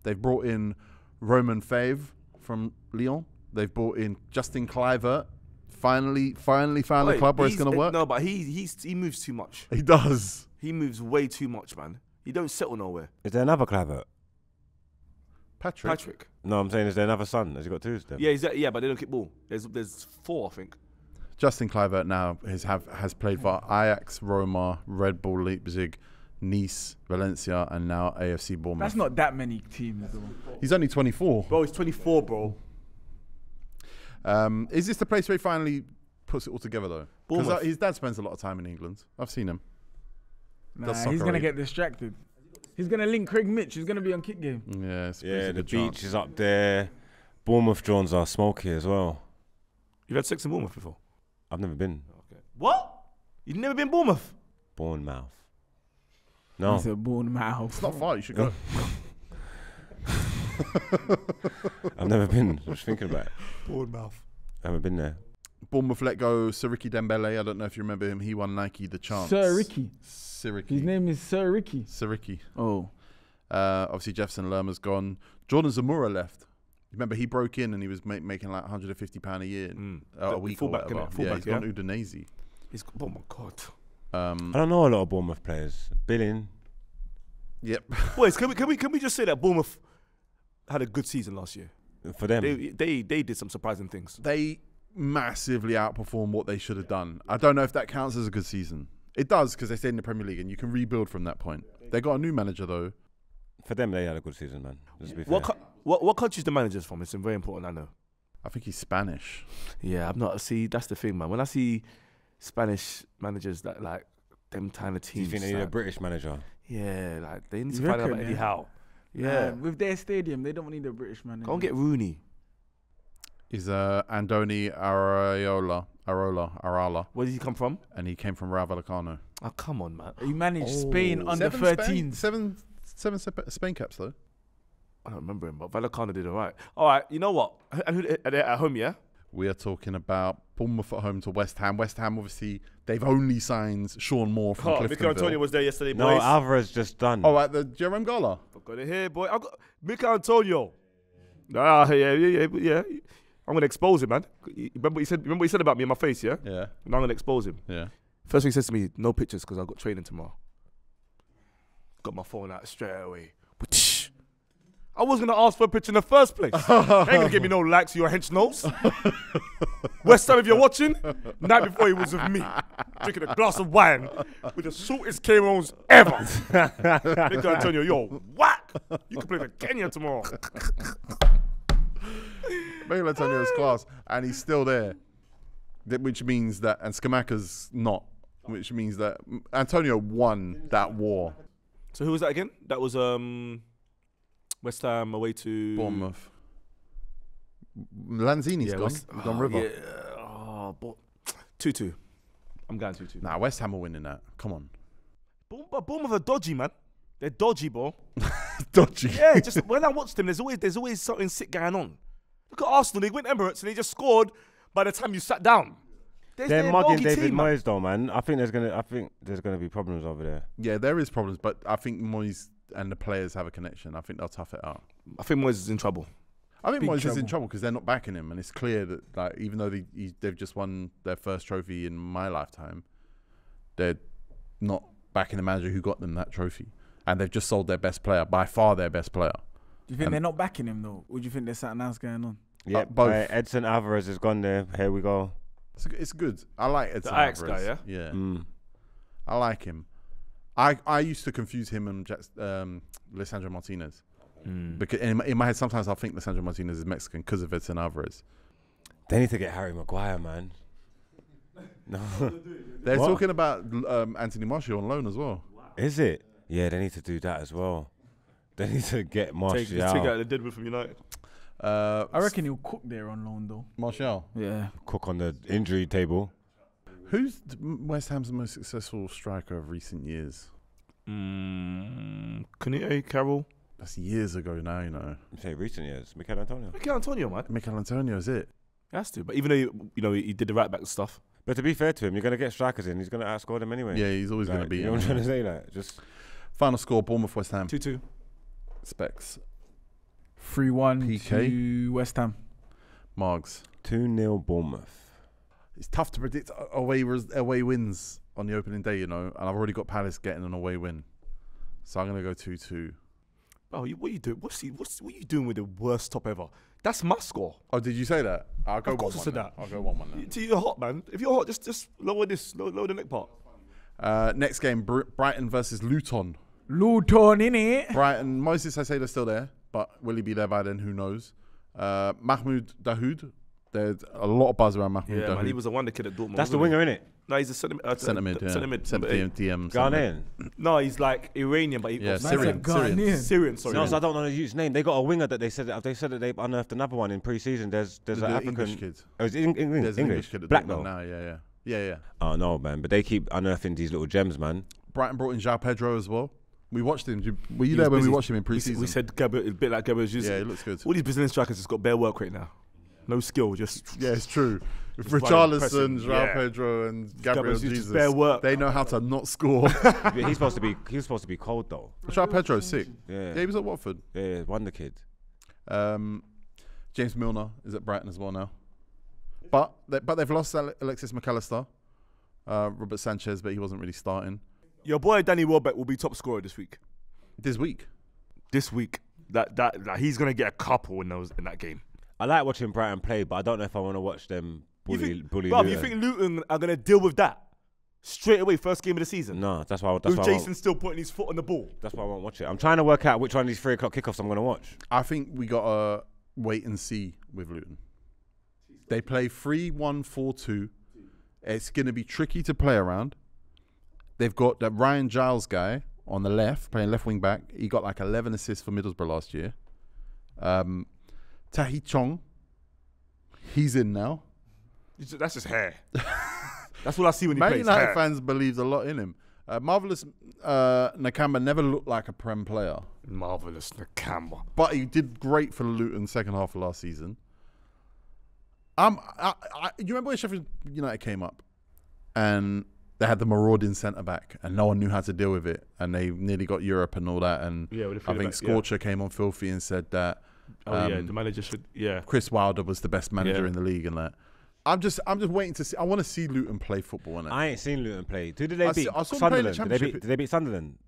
They've brought in Romain Faivre from Lyon. They've brought in Justin Kluivert. Finally, finally found a Wait, club where it's going to work. No, but he, he's, he moves too much. He does. He moves way too much, man. He don't settle nowhere. Is there another Kluivert? Patrick. Patrick. No, I'm saying, is there another son? Has he got two of them? Yeah, he's, yeah, but they don't kick ball. There's there's four, I think. Justin Kluivert now has have has played for Ajax, Roma, Red Bull Leipzig, Nice, Valencia, and now AFC Bournemouth. That's not that many teams, though. He's only 24. Bro, he's 24, bro. Um, is this the place where he finally puts it all together, though? Because Bournemouth. his dad spends a lot of time in England. I've seen him. Nah, That's he's soccer gonna get distracted. He's gonna link Craig Mitch. He's gonna be on kick game. Yeah, it's, Yeah, the beach chance. is up there. Bournemouth drones are smoky as well. You've had sex in Bournemouth before? I've never been. What? You've never been Bournemouth? Bournemouth. No. He's a born mouth. It's not far. You should go. I've never been. I was thinking about it. Bournemouth. I haven't been there. Bournemouth let go Siriki Dembele. I don't know if you remember him. He won Nike the chance. Sir Ricky. Siriki. His name is Sir Ricky. Siriki. Oh, Uh, obviously, Jefferson Lerma's gone. Jordan Zemura left. Remember, he broke in and he was ma- making like 150 pound a year, Mm. uh, a The week fullback, or whatever. innit? yeah, Fullback, he's gone yeah? Udinese. He's, oh my God. Um, I don't know a lot of Bournemouth players. Billing, Yep. Boys, can we can we can we just say that Bournemouth had a good season last year? For them, They they they did some surprising things. They massively outperformed what they should have done. I don't know if that counts as a good season. It does because they stayed in the Premier League and you can rebuild from that point. They got a new manager though. For them, they had a good season, man. Let's be What fair. co- what what country's the managers from? It's very important. I know. I think he's Spanish. Yeah, I'm not. See, that's the thing, man. When I see Spanish managers that like them kind of Do you teams, think they need a British manager? yeah, like they need to You find out reckon, about Eddie yeah? Howe. Yeah, Man, with their stadium, they don't need a British manager. go and get Rooney. He's uh, Andoni Araola, Arola, Arala, Where did he come from? and he came from Rayo Vallecano. Oh, come on, man. He managed Spain under Seven Spain- seven, seven Sp- Spain caps though. I don't remember him, but Vallecano did all right. All right, you know what? And who are they at home? Yeah. We are talking about Bournemouth at home to West Ham. West Ham, obviously, they've only signed Sean Moore from Oh, Michail Cliftonville. Antonio was there yesterday, boys. No, boys. Alvarez just done. Oh, at the GRM Gala. I've got it here, boy. I've got Michail Antonio. Ah, yeah, yeah, yeah, yeah. I'm gonna expose him, man. Remember what he said? Remember what he said about me in my face, yeah? Yeah, Now I'm gonna expose him. yeah. First thing he says to me, no pictures because I've got training tomorrow. Got my phone out straight away. I was gonna ask for a picture in the first place. Ain't gonna give me no likes, your hench nose. West Ham, if you're watching, night before he was with me, drinking a glass of wine with the shortest K-Rones ever. Michail Antonio, yo, whack! You can play for Kenya tomorrow. Michail Antonio's class, and he's still there. Which means that, and Scamacca's not. Which means that Antonio won that war. So who was that again? That was um, West Ham away to Bournemouth. Lanzini's Yeah, gone. West- gone oh, river. Yeah. Oh, but two two. I'm going two two. Nah, West Ham are winning that. Come on. Bournemouth, but Bournemouth are dodgy, man. They're dodgy, bro. Dodgy. Yeah, just when I watch them, there's always there's always something sick going on. Look at Arsenal. They went Emirates and they just scored by the time you sat down. They're, They're they're mugging David team, man. Moyes though, man. I think there's gonna, I think there's gonna be problems over there. Yeah, there is problems, but I think Moyes and the players have a connection. I think they'll tough it out. I think Moyes is in trouble. I think Big Moyes is in trouble. trouble because they're not backing him, and it's clear that like even though they, he, they've just won their first trophy in my lifetime, they're not backing the manager who got them that trophy, and they've just sold their best player by far their best player. Do you think Um, they're not backing him though? Or do you think there's something else going on? Yeah, both. uh, Edson Alvarez has gone there. Here we go. It's, it's good. I like Edson Ajax guy, yeah? yeah, Mm. I like him. I I used to confuse him and Jack, um, Lisandro Martinez because in my, in my head sometimes I think Lisandro Martinez is Mexican because of Edson Alvarez. They need to get Harry Maguire, man. No, They're What? talking about um, Anthony Martial on loan as well. is it? Yeah, they need to do that as well. They need to get Take, Martial. take out the Deadwood from United. Uh, I reckon he'll cook there on loan though. Martial. Yeah. Cook on the injury table. Who's West Ham's most successful striker of recent years? Mm, Kanouté, Carroll, That's years ago now, you know. Say recent years, Michail Antonio. Michail Antonio, man. Michail Antonio is it. He has to, but even though he, you know he did the right back stuff. But to be fair to him, you're gonna get strikers in. He's gonna outscore them anyway. Yeah, he's always going to Like, be. You know what I'm trying to say? Like, just Final score: Bournemouth, West Ham. Two two. Specs, Three one PK. to West Ham. Margs. two 0 Bournemouth. It's tough to predict away away wins on the opening day, you know. And I've already got Palace getting an away win, so I'm going to go two-two. Oh, you, what are you doing? What's, he, what's what are you doing with the worst top ever? That's my score. Oh, did you say that? I'll go Of course I one-one said then. that. I'll go one-one. then. You- You're hot, man. If you're hot, just just lower this, lower, lower the neck part. Uh, next game: Br- Brighton versus Luton. Luton in it. Brighton. Moses Caicedo's still there, but will he be there by then? Who knows? Uh, Mahmoud Dahoud. There's a lot of buzz around Mahmoud Yeah, Dahoud. man. He was a wonder kid at Dortmund. That's the wasn't winger, innit? he? No, he's a centre uh, Centre mid, yeah. Centre mid. Centre number eight. DM. Ghanaian. No, he's like Iranian, but he Yeah, was Syrian. Syrian. Syrian. Sorry. No, so I don't know the youth's name. They got a winger that they said that they said that they unearthed another one in pre-season. There's there's The an African English kid. Oh, is it Eng- Eng- There's an English? English kid at Black Dortmund now. Yeah, yeah, yeah, yeah. Oh no, man! But they keep unearthing these little gems, man. Brighton brought in João Pedro as well. We watched him. You- Were you He there was when we watched him in We, pre-season? we said Gabriel, a bit like Gabriel Jesus. yeah, he looks good. All these Brazilian strikers just got bare work rate now. No skill, just Yeah, it's true. With Just Richarlison, pressing, João yeah. Pedro, and Gabriel Gabriel Jesus, Jesus, bare work. they know how to not score. But he's supposed to be he's supposed to be cold though. João Pedro's sick. Yeah, Yeah, he was at Watford. yeah, yeah, wonder kid. Um, James Milner is at Brighton as well now. But they, but they've lost Ale- Alexis McAllister, uh, Robert Sanchez, but he wasn't really starting. Your boy Danny Welbeck will be top scorer this week. this week. this week. That that, that he's gonna get a couple in those in that game. I like watching Brighton play, but I don't know if I want to watch them You bully think, bully bruv, Luton. you think Luton are gonna deal with that straight away, first game of the season? No, that's why. That's With why. I won't, Jason still putting his foot on the ball. that's why I won't watch it. I'm trying to work out which one of these three o'clock kickoffs I'm going to watch. I think we gotta wait and see with Luton. They play 3 1 4 2. It's gonna be tricky to play around. They've got that Ryan Giles guy on the left, playing left wing back. He got like 11 assists for Middlesbrough last year. Um, Tahith Chong, he's in now. That's just hair. That's what I see when he Man plays. United hair. fans believes a lot in him. Uh, Marvelous uh, Nakamba never looked like a Prem player, Marvelous Nakamba. but he did great for Luton second half of last season. Um, I, I, you remember when Sheffield United came up and they had the marauding centre back and no one knew how to deal with it and they nearly got Europe and all that and Yeah, I think feedback, yeah. Came on filthy and said that Oh yeah, Um, the manager should. Yeah, Chris Wilder was the best manager Yeah. in the league and that. I'm just I'm just waiting to see. I want to see Luton play football. innit? I ain't seen Luton play. Who did they I beat? see- I saw them play the Did they, beat, did they beat Sunderland?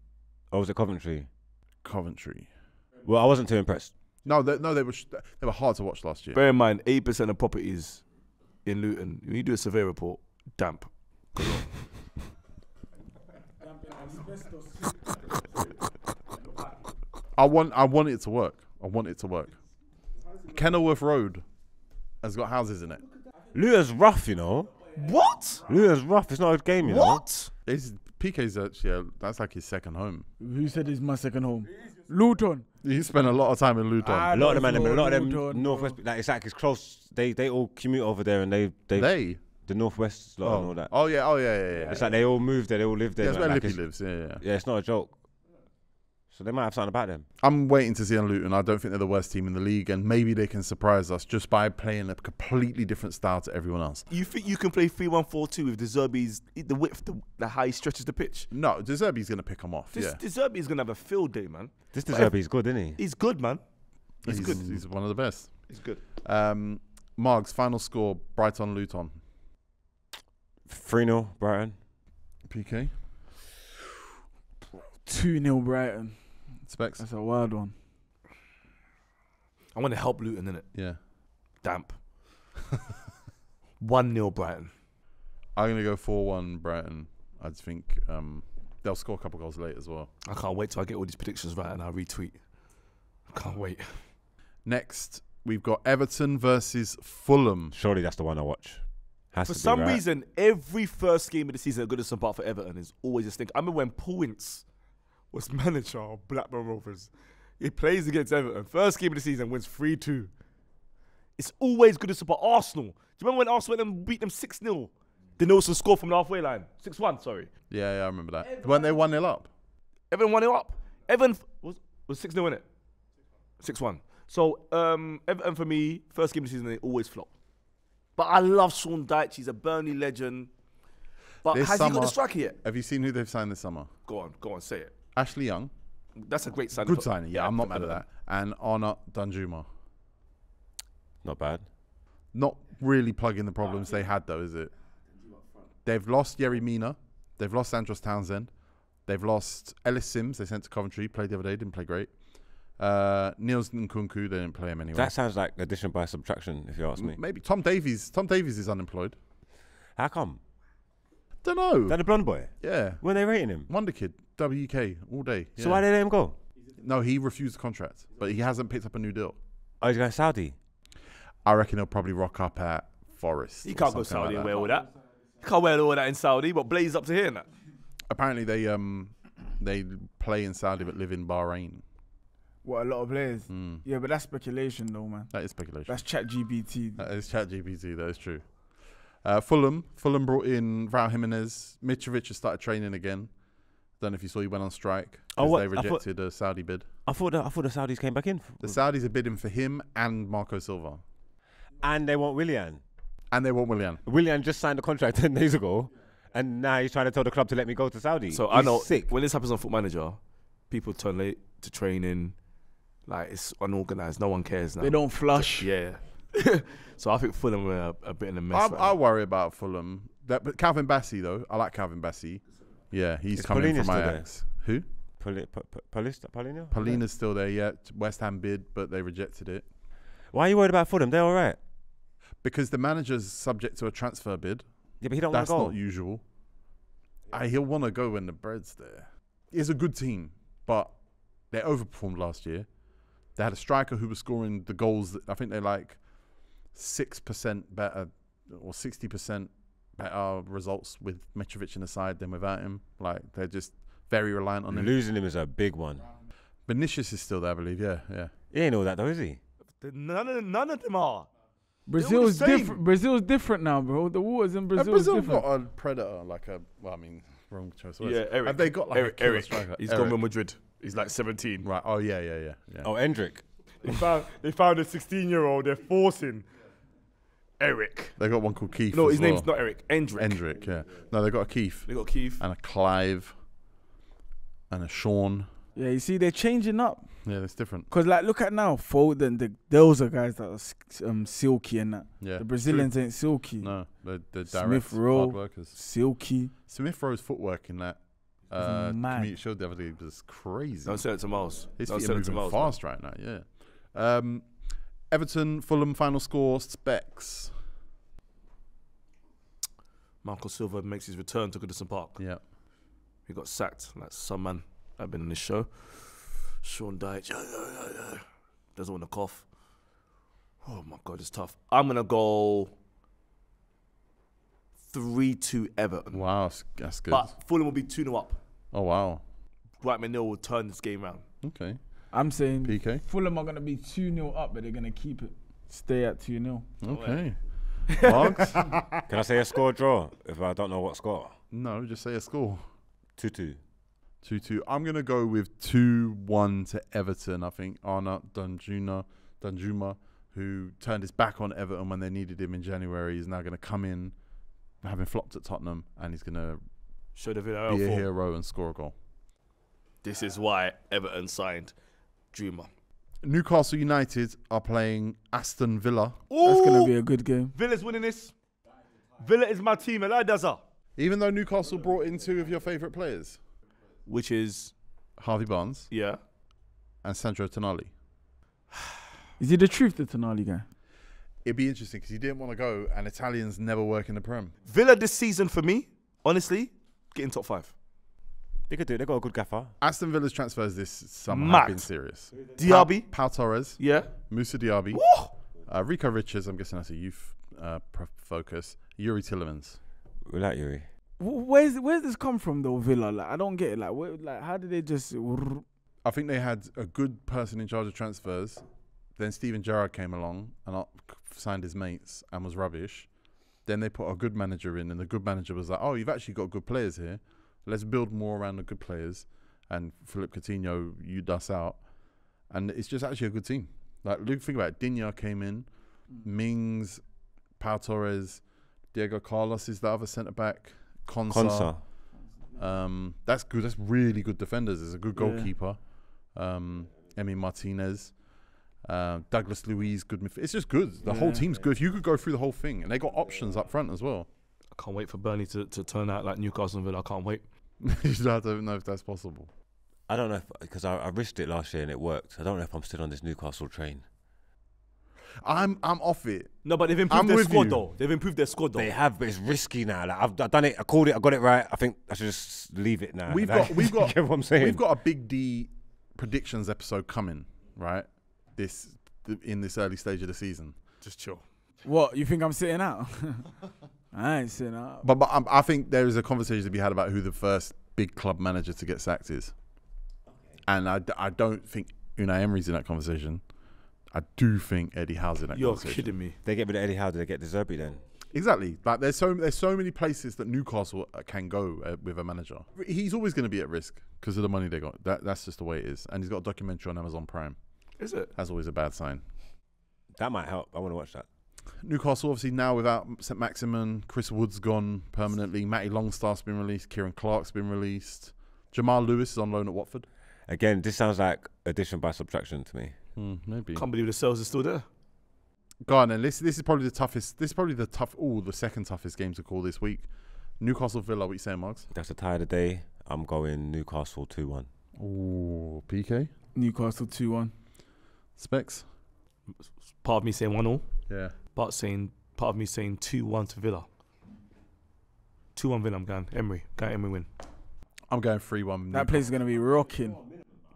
Or was it Coventry? Coventry. Well, I wasn't too impressed. No, they, no, they were sh- they were hard to watch last year. Bear in mind, eight percent of properties in Luton. When you do a survey report, damp. I want I want it to work. I want it to work. Kenilworth Road has got houses in it. Luton's rough, you know. What? Luton's rough. It's not a game, you know. What? It's, PK's actually uh, that's like his second home. Who said it's my second home? Luton. He spent a lot of time in Luton. Ah, A lot of them, That's man, a lot of them Luton, northwest. Like it's like it's close. They they all commute over there, and they they, they the northwest lot and all oh. that. oh yeah oh yeah yeah yeah. It's like they all moved there. They all live there. yeah, that's like, where like Lippy it's- lives. Yeah, yeah. Yeah, it's not a joke. So they might have something about them. I'm waiting to see on Luton. I don't think they're the worst team in the league, and maybe they can surprise us just by playing a completely different style to everyone else. You think you can play three one four two with De Zerbi's the width, the, the how he stretches the pitch? No, De Zerbi's going to pick them off. This yeah, De gonna have a field day, man. This De Zerbi's good, isn't he? He's good, man. he's, He's good. He's one of the best. He's good. Um, Margs, final score: Brighton Luton. Three 0 Brighton. PK 2 0 Brighton. Specs. That's a wild one. I want to help Luton in it. Yeah, Damp. One 0 Brighton. I'm going to go four-one Brighton. I just think um, they'll score a couple goals late as well. I can't wait till I get all these predictions right and I retweet. I can't wait. Next, we've got Everton versus Fulham. Surely that's the one I watch. Has For to be, some right? reason, every first game of the season at Goodison Park for Everton is always a stink. I remember when Points was manager of Blackburn Rovers. He plays against Everton. First game of the season wins 3 2. It's always good to support Arsenal. Do you remember when Arsenal went and beat them 6 0? Then they also scored from the halfway line. 6 1, sorry. Yeah, yeah, I remember that. Weren't they one 0 up? Everton 1 0 up. Everton f- was, was 6 0 in it. 6 1. So, um, Everton for me, first game of the season, they always flop. But I love Sean Dyche. He's a Burnley legend. But This has he got summer- the striker yet? Have you seen who they've signed this summer? Go on, go on, say it. Ashley Young, That's a great signing. good signing. Yeah, I'm not mad at that. And Arnaut Danjuma. Not bad. Not really plugging the problems they had though, is it? They've lost Yerry Mina. They've lost Andros Townsend. They've lost Ellis Sims. They sent to Coventry. Played the other day. Didn't play great. Uh, Niels Nkounkou. They didn't play him anyway. That sounds like addition by subtraction, if you ask me. M- Maybe Tom Davies. Tom Davies is unemployed. How come? Don't know. That the blonde boy. yeah, When they rating him. Wonder Kid. WK all day. So why did they let him go? No, he refused the contract, but he hasn't picked up a new deal. Oh, he's going Saudi. I reckon he'll probably rock up at Forest. He can't go something like Saudi and that. wear all that. He can't wear all that in Saudi, but Blaze up to here now. Apparently, they um they play in Saudi but live in Bahrain. What a lot of players. Mm. Yeah, but that's speculation though, man. That is speculation. That's Chat GPT. That is chat GPT, that is true. Uh, Fulham. Fulham brought in Raul Jimenez. Mitrovic has started training again. Don't know if you saw he went on strike. Oh, 'cause what? They I thought- rejected a Saudi bid. I thought the, I thought the Saudis came back in. The Saudis are bidding for him and Marco Silva. and they want Willian. And they want Willian. Willian just signed a contract 10 days ago. And now he's trying to tell the club to let me go to Saudi. So I know Sick. when this happens on Foot Manager, people turn late to training. Like it's unorganized. No one cares now. They don't flush. Yeah. so I think Fulham are a, a bit in a mess. I, right I worry about Fulham. That, but Calvin Bassey, though, I like Calvin Bassey. Yeah, he's Is coming from still there? Ajax. Who? Poli- P- P- Paulista, Paulinho? Paulina's still there yet. West Ham bid, but they rejected it Why are you worried about Fulham? They're all right. because the manager's subject to a transfer bid. Yeah, but he don't want That's to go. That's not usual. I, he'll want to go when the bread's there. It's a good team, but they overperformed last year. They had a striker who was scoring the goals. That, I think they're like six percent better or sixty percent better results with Mitrovic in the side than without him. Like they're just very reliant on him. Losing him is a big one. Vinicius is still there, I believe. Yeah, yeah. He ain't all that though, is he? None of, none of them are. Brazil's same. different. Brazil's different now, bro. The waters in And Brazil, Brazil different. got a predator, like a. Well, I mean, wrong choice. of words. Yeah, Eric. Have they got like Eric? a Eric. striker? He's Eric. gone Real Madrid. He's like 17. Right. Oh yeah, yeah, yeah, yeah. Oh, Endrick. They found they found a 16 year old. They're forcing Eric. They got one called Keith. No, as his name's not Eric. Endrick. Endrick. Yeah. No, they got a Keith They got Keith. and a Clive and a Sean. Yeah, you see, they're changing up. Yeah, that's different. Cause like, look at now, Foden. The, those are guys that are um, silky and that. Yeah. The Brazilians ain't silky. No, they're, they're Smith Rowe. hard workers. Silky. Smith Rowe's footwork in that uh, mad. community shield the other day was crazy. Don't send it to Miles. His Don't feet are send it to moving Miles. fast right now. Yeah. Um, Everton, Fulham, final score specs. Marco Silva makes his return to Goodison Park. Yeah. He got sacked, like some man I've been in this show. Sean Dyche yeah, yeah, yeah, yeah. doesn't want to cough. Oh my god, it's tough. I'm gonna go three two Everton, Wow, that's, that's good. but Fulham will be two 0 up. oh wow. Dwight McNeil will turn this game around. Okay. I'm saying PK. Fulham are gonna be two 0 up, but they're gonna keep it. Stay at two 0 Okay. Margs? Can I say a score draw if I don't know what score? no, just say a score. 2 2. 2 2. I'm going to go with 2 1 to Everton. I think Arnaut Danjuma, Danjuma, who turned his back on Everton when they needed him in January, is now going to come in, having flopped at Tottenham, and he's going to Show the be a hero and score a goal. This is why Everton signed Dreamer. Newcastle United are playing Aston Villa. That's gonna be a good game. Villa's winning this. Villa is my team, Eli Daza. Even though Newcastle brought in two of your favourite players, Which is, Harvey Barnes yeah. and Sandro Tonali. Is he the truth, the Tonali guy? It'd be interesting because he didn't want to go, and Italians never work in the Prem. Villa this season for me, honestly, getting top five. They could do it. They got a good gaffer. Aston Villa's transfers this summer Mad. have been serious. Diaby, Pau Torres, yeah. Moussa Diaby, uh, Rico Richards. I'm guessing that's a youth uh, pro- focus. Youri Tielemans. We like Youri. Where's where's this come from though, Villa? Like I don't get it. Like where, like how did they just? I think they had a good person in charge of transfers. Then Steven Gerrard came along and signed his mates and was rubbish. Then they put a good manager in, and the good manager was like, "Oh, you've actually got good players here. Let's build more around the good players." And Philippe Coutinho, you us out, and it's just actually a good team. Like, look, think about it. Digne came in, Mings, Pau Torres, Diego Carlos is the other centre back. Konsa. Konsa. Um, that's good. That's really good defenders. There's a good Yeah. goalkeeper. Um, Emi Martinez. Uh, Douglas Luiz, good midfield. It's just good. The whole Yeah. team's good. If you could go through the whole thing, and they got options up front as well. I can't wait for Burnley to, to turn out like Newcastle and Villa. I can't wait. you don't know if that's possible. I don't know because I, I risked it last year and it worked. I don't know if I'm still on this Newcastle train. I'm I'm off it. No, but they've improved I'm their with squad you. though. They've improved their squad though. They have, but it's risky now. Like I've, I've done it. I called it. I got it right. I think I should just leave it now. We've Like, got we've got you get what I'm saying. we've got a big D predictions episode coming, right? This th- in this early stage of the season. Just chill. What you think I'm sitting out? I ain't sitting out. But but um, I think there is a conversation to be had about who the first big club manager to get sacked is. And I, I don't think Unai Emery's in that conversation. I do think Eddie Howe's in that conversation. You're conversation. kidding me. they get rid of Eddie Howe. do they get De Zerbi then? Exactly. Like there's so there's so many places that Newcastle uh, can go uh, with a manager. He's always going to be at risk because of the money they got. That that's just the way it is. And he's got a documentary on Amazon Prime. Is it? That's always a bad sign. That might help. I want to watch that. Newcastle obviously now without St Maximin, Chris Wood's gone permanently. Matty Longstaff's been released. Ciaran Clark's been released. Jamal Lewis is on loan at Watford. Again, this sounds like addition by subtraction to me. Hmm, maybe. Can't believe the sales are still there. Go on then. This this is probably the toughest. This is probably the tough. Oh, the second toughest game to call this week. Newcastle Villa. What you saying, Margs? That's a tie of the day. I'm going Newcastle two one. Ooh, PK Newcastle 2 1. specs. Part of me saying one all, Yeah. Part saying part of me saying two one to Villa. Two one Villa. I'm going Emery. Going Emery win. I'm going three one. That place is going to be rocking.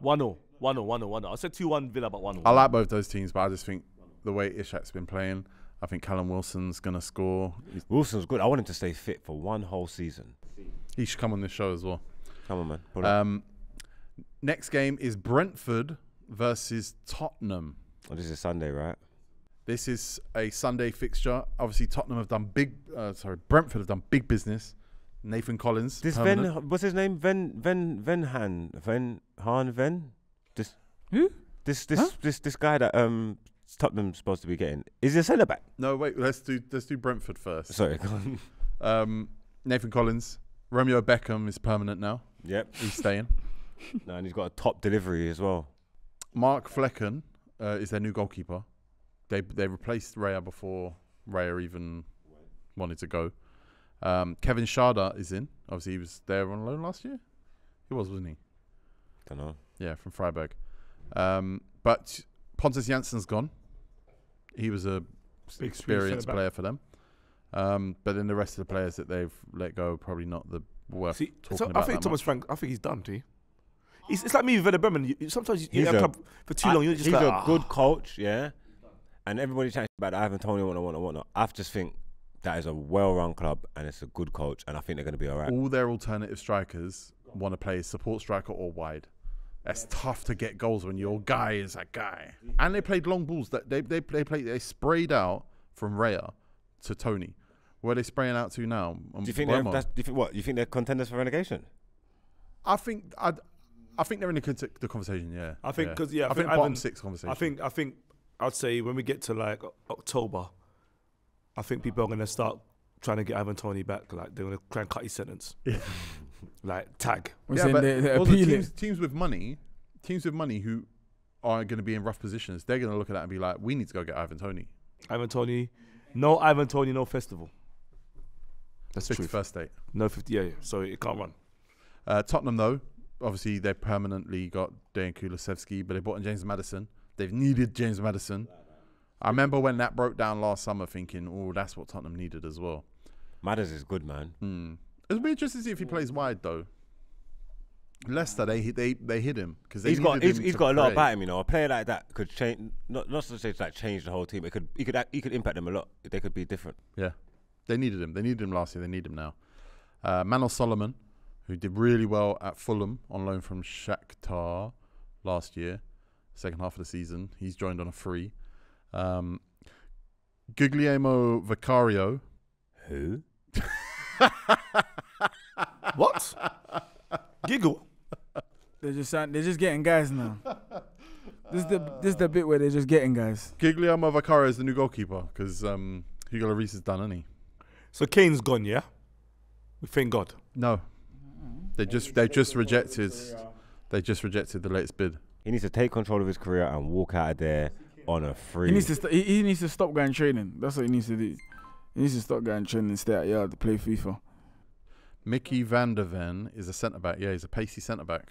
One all. One all. One all. One all. I said two one Villa, but one all. I like both those teams, but I just think the way Isak's been playing, I think Callum Wilson's gonna score. He's- Wilson's good. I want him to stay fit for one whole season. He should come on this show as well. Come on, man. Pull up. Um, next game is Brentford versus Tottenham. Oh, this is Sunday, right? This is a Sunday fixture. Obviously, Tottenham have done big. Uh, sorry, Brentford have done big business. Nathan Collins. This permanent. Ven, what's his name? Ven Ven Ven Han Ven Han Ven. This Who? This this Huh? this this guy that um Tottenham's supposed to be getting is he a centre back. No, wait. Let's do let's do Brentford first. Sorry. Um, Nathan Collins. Romeo Beckham is permanent now. yep. He's staying. No, and he's got a top delivery as well. Mark Flekken uh, is their new goalkeeper. They they replaced Raya before Raya even wanted to go. Um, Kevin Schade is in. Obviously, he was there on loan last year. He was, wasn't he? Don't know. Yeah, from Freiburg. Um, but Pontus Jansson's gone. He was a Big experienced player for them. Um, but then the rest of the players that they've let go probably not the worth See, talking so I think that Thomas much. Frank. I think he's done. Do you? It's, it's like me with Werder Bremen. You, you- sometimes you, you He's have a- club for too I- long. You're just he's like, a "Ah." good coach, yeah. And everybody chatting about Ivan Toney, whatnot, whatnot, whatnot. I just think that is a well-run club and it's a good coach, and I think they're going to be all right. all their alternative strikers want to play support striker or wide. That's tough to get goals when your guy is a guy. And they played long balls. That they they they played they sprayed out from Raya to Toney. Where are they spraying out to now? Um, Do you think they're that's, do you think what? You think they're contenders for relegation? I think I I think they're in the, the conversation. Yeah, I think yeah. 'cause, yeah, I I, think, think bottom Ivan- six conversation. I think I think I'd say when we get to like October, I think people are gonna start trying to get Ivan Toney back. Like they're gonna try and cut his sentence. like tag. We're yeah, but they're, they're also teams teams with money, teams with money who are going to be in rough positions. They're going to look at that and be like, we need to go get Ivan Toney. Ivan Toney, no Ivan Toney, no festival. That's Fifty true. first state. No fifty. Yeah, yeah. So it can't run. Uh, Tottenham, though, obviously they permanently got Dan Kulusevski, but they bought in James Maddison. They've needed James Maddison. I remember when that broke down last summer, thinking, "Oh, that's what Tottenham needed as well." Matters is good, man. Hmm. It'll be interesting to see if he plays wide, though. Leicester, they they they hit him because He's got he's, he's got a lot about him, you know. A player like that could change, not not to say like change the whole team. It could he could he could impact them a lot. They could be different. Yeah, they needed him. They needed him last year. They need him now. Uh, Manor Solomon, who did really well at Fulham on loan from Shakhtar last year, second half of the season. He's joined on a free. Um, Guglielmo Vicario. Who? What? Giggle. They're just they're just getting guys now. This is the this is the bit where they're just getting guys. Guglielmo Vicario is the new goalkeeper because um, Hugo Lloris is done, isn't he? So Kane's gone. Yeah. We thank God. No, they just they just rejected. They just rejected the latest bid. He needs to take control of his career and walk out of there on a free. He needs to st- he, he needs to stop going training. That's what he needs to do. He needs to stop going training and stay at yard to play FIFA. Micky van de Ven is a centre back. Yeah, he's a pacey centre back.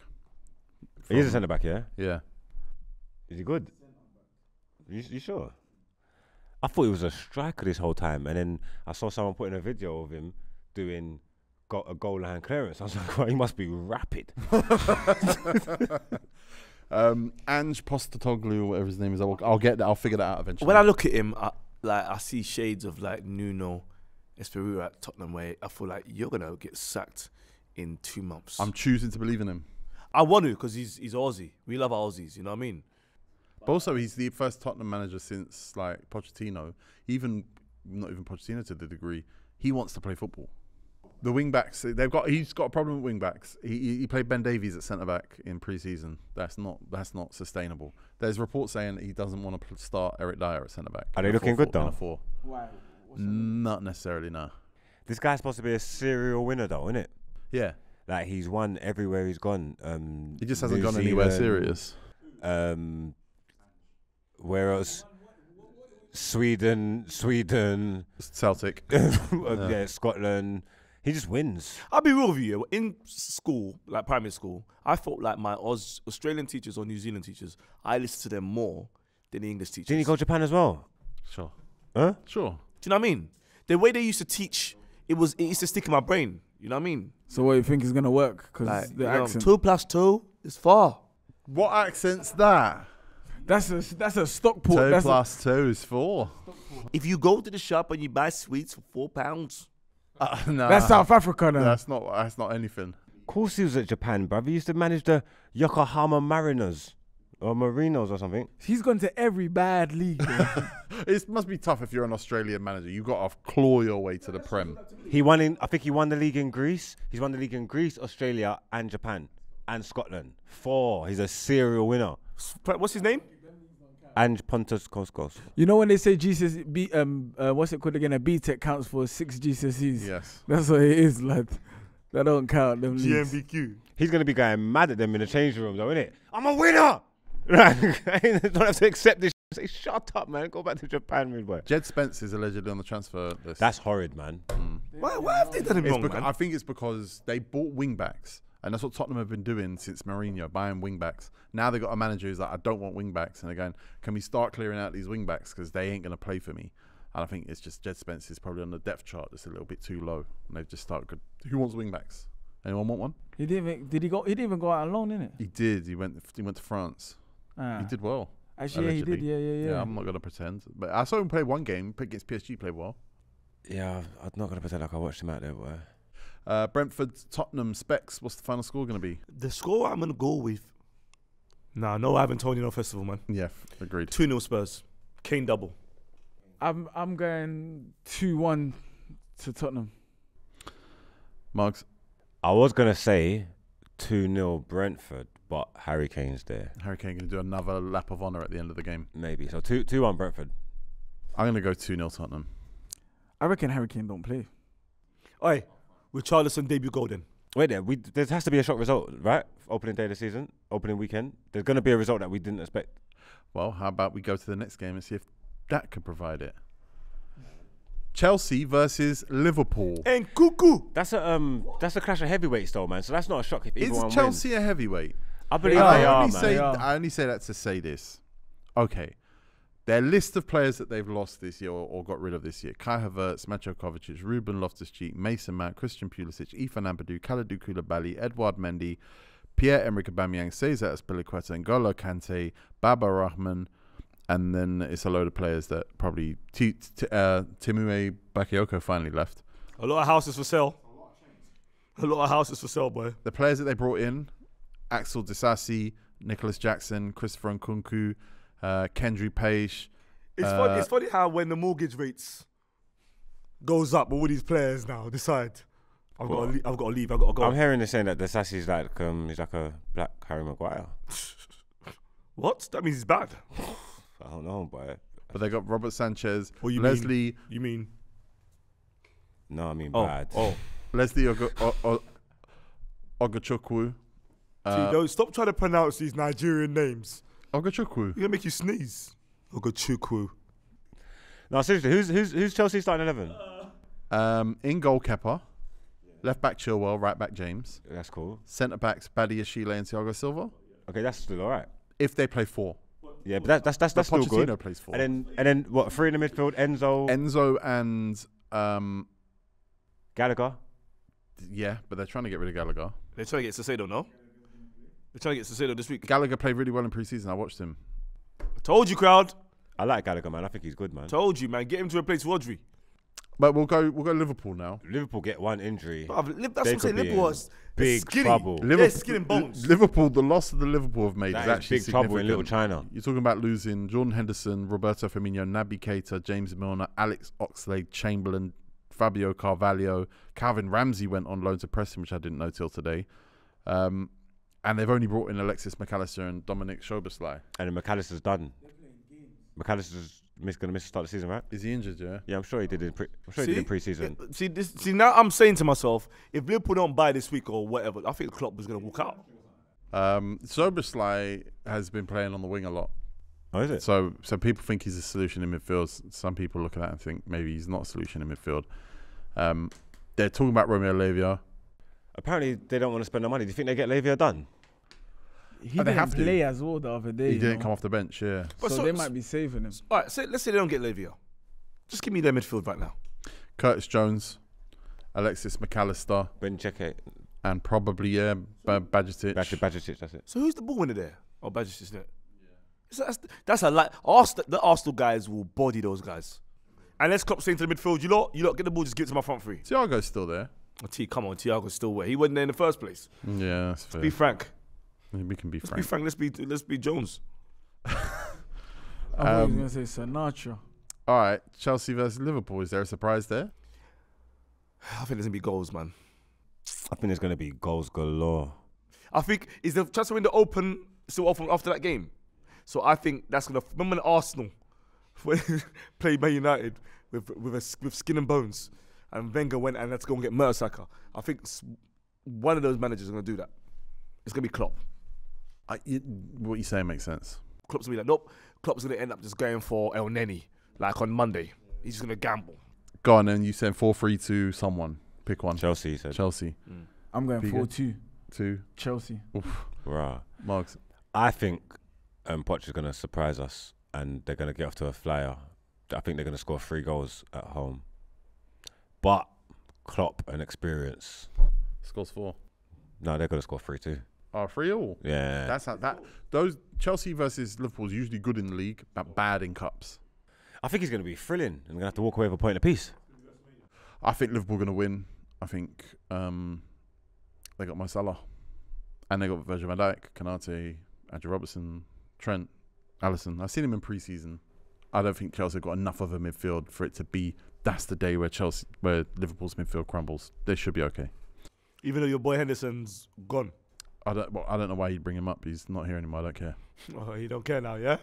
he is a centre back, yeah. Yeah. Is he good? You, you sure? I thought he was a striker this whole time, and then I saw someone putting a video of him doing go- a goal line clearance. I was like, well, he must be rapid. Um, Ange Postecoglou, or whatever his name is, I'll, I'll get that. I'll figure that out eventually. When I look at him, I, like I see shades of like Nuno Espirito at Tottenham, where I feel like you're gonna get sacked in two months. I'm choosing to believe in him. I want to because he's he's Aussie. We love our Aussies. You know what I mean? But also, he's the first Tottenham manager since like Pochettino. Even not even Pochettino to the degree he wants to play football. The wing backs, they've got. He's got a problem with wing backs. He, he he played Ben Davies at centre back in pre-season. That's not that's not sustainable. There's reports saying he doesn't want to start Eric Dier at centre back. Are they looking 4-4 good, though? four. Not necessarily, no. This guy's supposed to be a serial winner, though, isn't it? Yeah, Like he's won everywhere he's gone. Um, he just hasn't New gone anywhere serious. Um, where else? Sweden, Sweden, Celtic. uh, yeah. Scotland. He just wins. I'll be real with you. yeah, In school, like primary school, I felt like my Aus- Australian teachers or New Zealand teachers, I listened to them more than the English teachers. Didn't he go to Japan as well? Sure. Huh? Sure. Do you know what I mean? The way they used to teach, it was it used to stick in my brain. You know what I mean? So what you think is gonna work? Because Like the you know, accent. two plus two is four. What accent's that? That's a that's a Stockport. two That's a, plus two is four. If you go to the shop and you buy sweets for four pounds, Uh, nah, that's South Africa now. That's not. That's not anything. Of course he was at Japan, bruv. He used to manage the Yokohama Mariners or Marinos or something. He's gone to every bad league. It must be tough if you're an Australian manager. You got to claw your way to the prem. He won in. I think he won the league in Greece. He's won the league in Greece, Australia, and Japan, and Scotland. Four. He's a serial winner. what's his name? And Pontus Koskos. you know when they say GCSE, B, um, uh, what's it called again? A BTEC counts for six GCSEs. Yes. That's what it is, lad. That don't count them leagues. GMBQ. He's gonna be going mad at them in the changing room, though, isn't it? I'm a winner. Right? don't have to accept this. Say, shut up, man. Go back to Japan, midway. Jed Spence is allegedly on the transfer list. That's horrid, man. Why, why have they done him It's wrong, man? I think it's because they bought wingbacks, and that's what Tottenham have been doing since Mourinho, buying wingbacks. Now they've got a manager who's like, I don't want wingbacks, and they're going, Can we start clearing out these wingbacks because they ain't going to play for me? And I think it's just Jed Spence is probably on the depth chart that's a little bit too low, and they've just started. Good. Who wants wingbacks? Anyone want one? He didn't. Even, did he go? He didn't even go out alone, innit? He did. He went. He went to France. Ah. He did well. Actually, yeah, he did. allegedly. Yeah, yeah, yeah. I'm not going to pretend, but I saw him play one game against PSG. Play well. Yeah, I'm not gonna pretend like I watched him out there, boy. Uh, Brentford, Tottenham, Specs. What's the final score going to be? the score I'm gonna go with. Nah, no Ivan Toney no festival, man. Yeah, agreed. Two 0 Spurs. Kane double. I'm I'm going two one to Tottenham. Mugs. I was gonna say two 0 Brentford, but Harry Kane's there, Harry Kane going to do another lap of honour at the end of the game. maybe. So two two one Brentford. I'm going to go 2 0 Tottenham. I reckon Harry Kane don't play. Oi, with Charleston debut golden. Wait there, we there has to be a shock result, right? Opening day of the season, opening weekend. There's gonna be a result that we didn't expect. Well, how about we go to the next game and see if that could provide it? Chelsea versus Liverpool. And cuckoo. That's a um, that's a clash of heavyweights, though, man. So that's not a shock if either Is one Chelsea a heavyweight? I believe I they are, only man. say They are. I only say that to say this. Okay, their list of players that they've lost this year or, or got rid of this year: Kai Havertz, Macho Kovacic, Ruben Loftus-Cheek, Mason Mount, Christian Pulisic, Ethan Ampadu, Kalidou Koulibaly, Edouard Mendy, Pierre-Emerick Aubameyang, Cesar Azpilicueta, N'Golo Kante, Baba Rahman, and then it's a load of players that probably T- T- uh, Tiémoué Bakayoko finally left. A lot of houses for sale. A lot of houses for sale, boy. The players that they brought in: Axel Disasi, Nicolas Jackson, Christopher Nkunku, uh, Kendry Page. It's Uh, funny. It's funny how when the mortgage rates goes up, all these players now decide, I've got to What? leave. I've got to leave. I've got to go. I'm hearing this saying that the Sassy's like um, he's like a black Harry Maguire. what? That means he's bad. I don't know, but But they got Robert Sanchez, What you mean? Leslie, You mean? no, I mean Oh, bad. oh. Leslie Ogo- o- o- Ugochukwu. See, Uh, don't stop trying to pronounce these Nigerian names. Ugochukwu. You're gonna make you sneeze. Ugochukwu. No, seriously, who's who's who's Chelsea starting eleven? Um, in goal, Kepa. Left back, Chilwell. Right back, James. That's cool. Centre backs, Badiashile, and Thiago Silva. Okay, that's still all right. If they play four. Yeah, but that, that's that's that's But still good. Pochettino plays four. And then and then what? Three in the midfield: Enzo, Enzo and um, Gallagher. yeah, but they're trying to get rid of Gallagher. They're trying to get Cicero, no? They're trying to get Cicero this week. Gallagher played really well in preseason. I watched him. I Told you, crowd. I like Gallagher, man. I think he's good, man. Told you, man. Get him to replace Rodri. But we'll go. We'll go Liverpool now. Liverpool get one injury. Bruv, Liv- that's They what I'm saying. Liverpool in was big skinny. trouble. They're Liverpool, skin and bones. Liverpool. The loss that the Liverpool have made That is is actually big trouble in Little. China. You're talking about losing Jordan Henderson, Roberto Firmino, Naby Keita, James Milner, Alex Oxlade, Chamberlain, Fabio Carvalho, Calvin Ramsay went on loan to Preston, which I didn't know till today. Um, and they've only brought in Alexis McAllister and Dominik Szoboszlai. And then McAllister's done. McAllister's miss, gonna miss the start of the season, right? Is he injured? Yeah. Yeah, I'm sure he did in pre- I'm sure he did in pre-season. yeah, See, this, see, now I'm saying to myself, if Liverpool don't buy this week or whatever, I think Klopp was going to walk out. Um, Szoboszlai has been playing on the wing a lot. Oh, is it? So, so people think he's a solution in midfield. Some people look at that and think maybe he's not a solution in midfield. Um, They're talking about Romeo Lavia. Apparently, they don't want to spend the money. Do you think they get Lavia done? He Oh, they didn't have to. play as well the other day. He you didn't know? come off the bench. Yeah. But so, so- they might be saving him. All right, say, let's say they don't get Lavia. Just give me their midfield right now. Curtis Jones, Alexis McAllister, Ben Cheke, and probably yeah, ba- Bajic. Bajic, Bajic, that's it. So who's the ball winner there? Oh, Badgers is there. So that's that's a lot. Arsenal, the Arsenal guys will body those guys. Unless Klopp saying to the midfield, you lot, you lot get the ball, just give it to my front three. Thiago's still there. Oh, T, come on, Thiago's still where he wasn't there in the first place. Yeah, that's fair. Be frank. We can be Let's frank. be frank. Let's be let's be Jones. I Um, was gonna say Sinatra. All right, Chelsea versus Liverpool. Is there a surprise there? I think there's gonna be goals, man. I think there's going to be goals galore. I think is the transfer window open still open after that game. So I think that's gonna remember when Arsenal played Man United with with a, with skin and bones, and Wenger went and let's go and get Mertesacker. I think one of those managers is gonna do that. It's gonna be Klopp. I, you, what you saying makes sense. Klopp's gonna be like, nope. Klopp's gonna end up just going for Elneny like on Monday. He's just gonna gamble. Go on, then you send four three to someone. Pick one. Chelsea he said, Chelsea I'm going Bigger. four two two. Chelsea. Rah. Margs. I think um, Poch is going to surprise us and they're going to get off to a flyer. I think they're going to score three goals at home. But Klopp and experience, Scores four. no, they're going to score three too. Oh, three all. Yeah. That's how that. Those Chelsea versus Liverpool is usually good in the league, but bad in cups. I think he's going to be thrilling and going to have to walk away with a point apiece. I think Liverpool going to win. I think um, they got Mo Salah, and they got Virgil van Dijk, Konaté, Andrew Robertson, Trent, Alisson. I've seen him in pre-season. I don't think Chelsea got enough of a midfield for it to be. That's the day where Chelsea, where Liverpool's midfield crumbles. They should be okay. Even though your boy Henderson's gone. I don't. Well, I don't know why you'd bring him up. He's not here anymore. I don't care. Oh, you don't care now, yeah?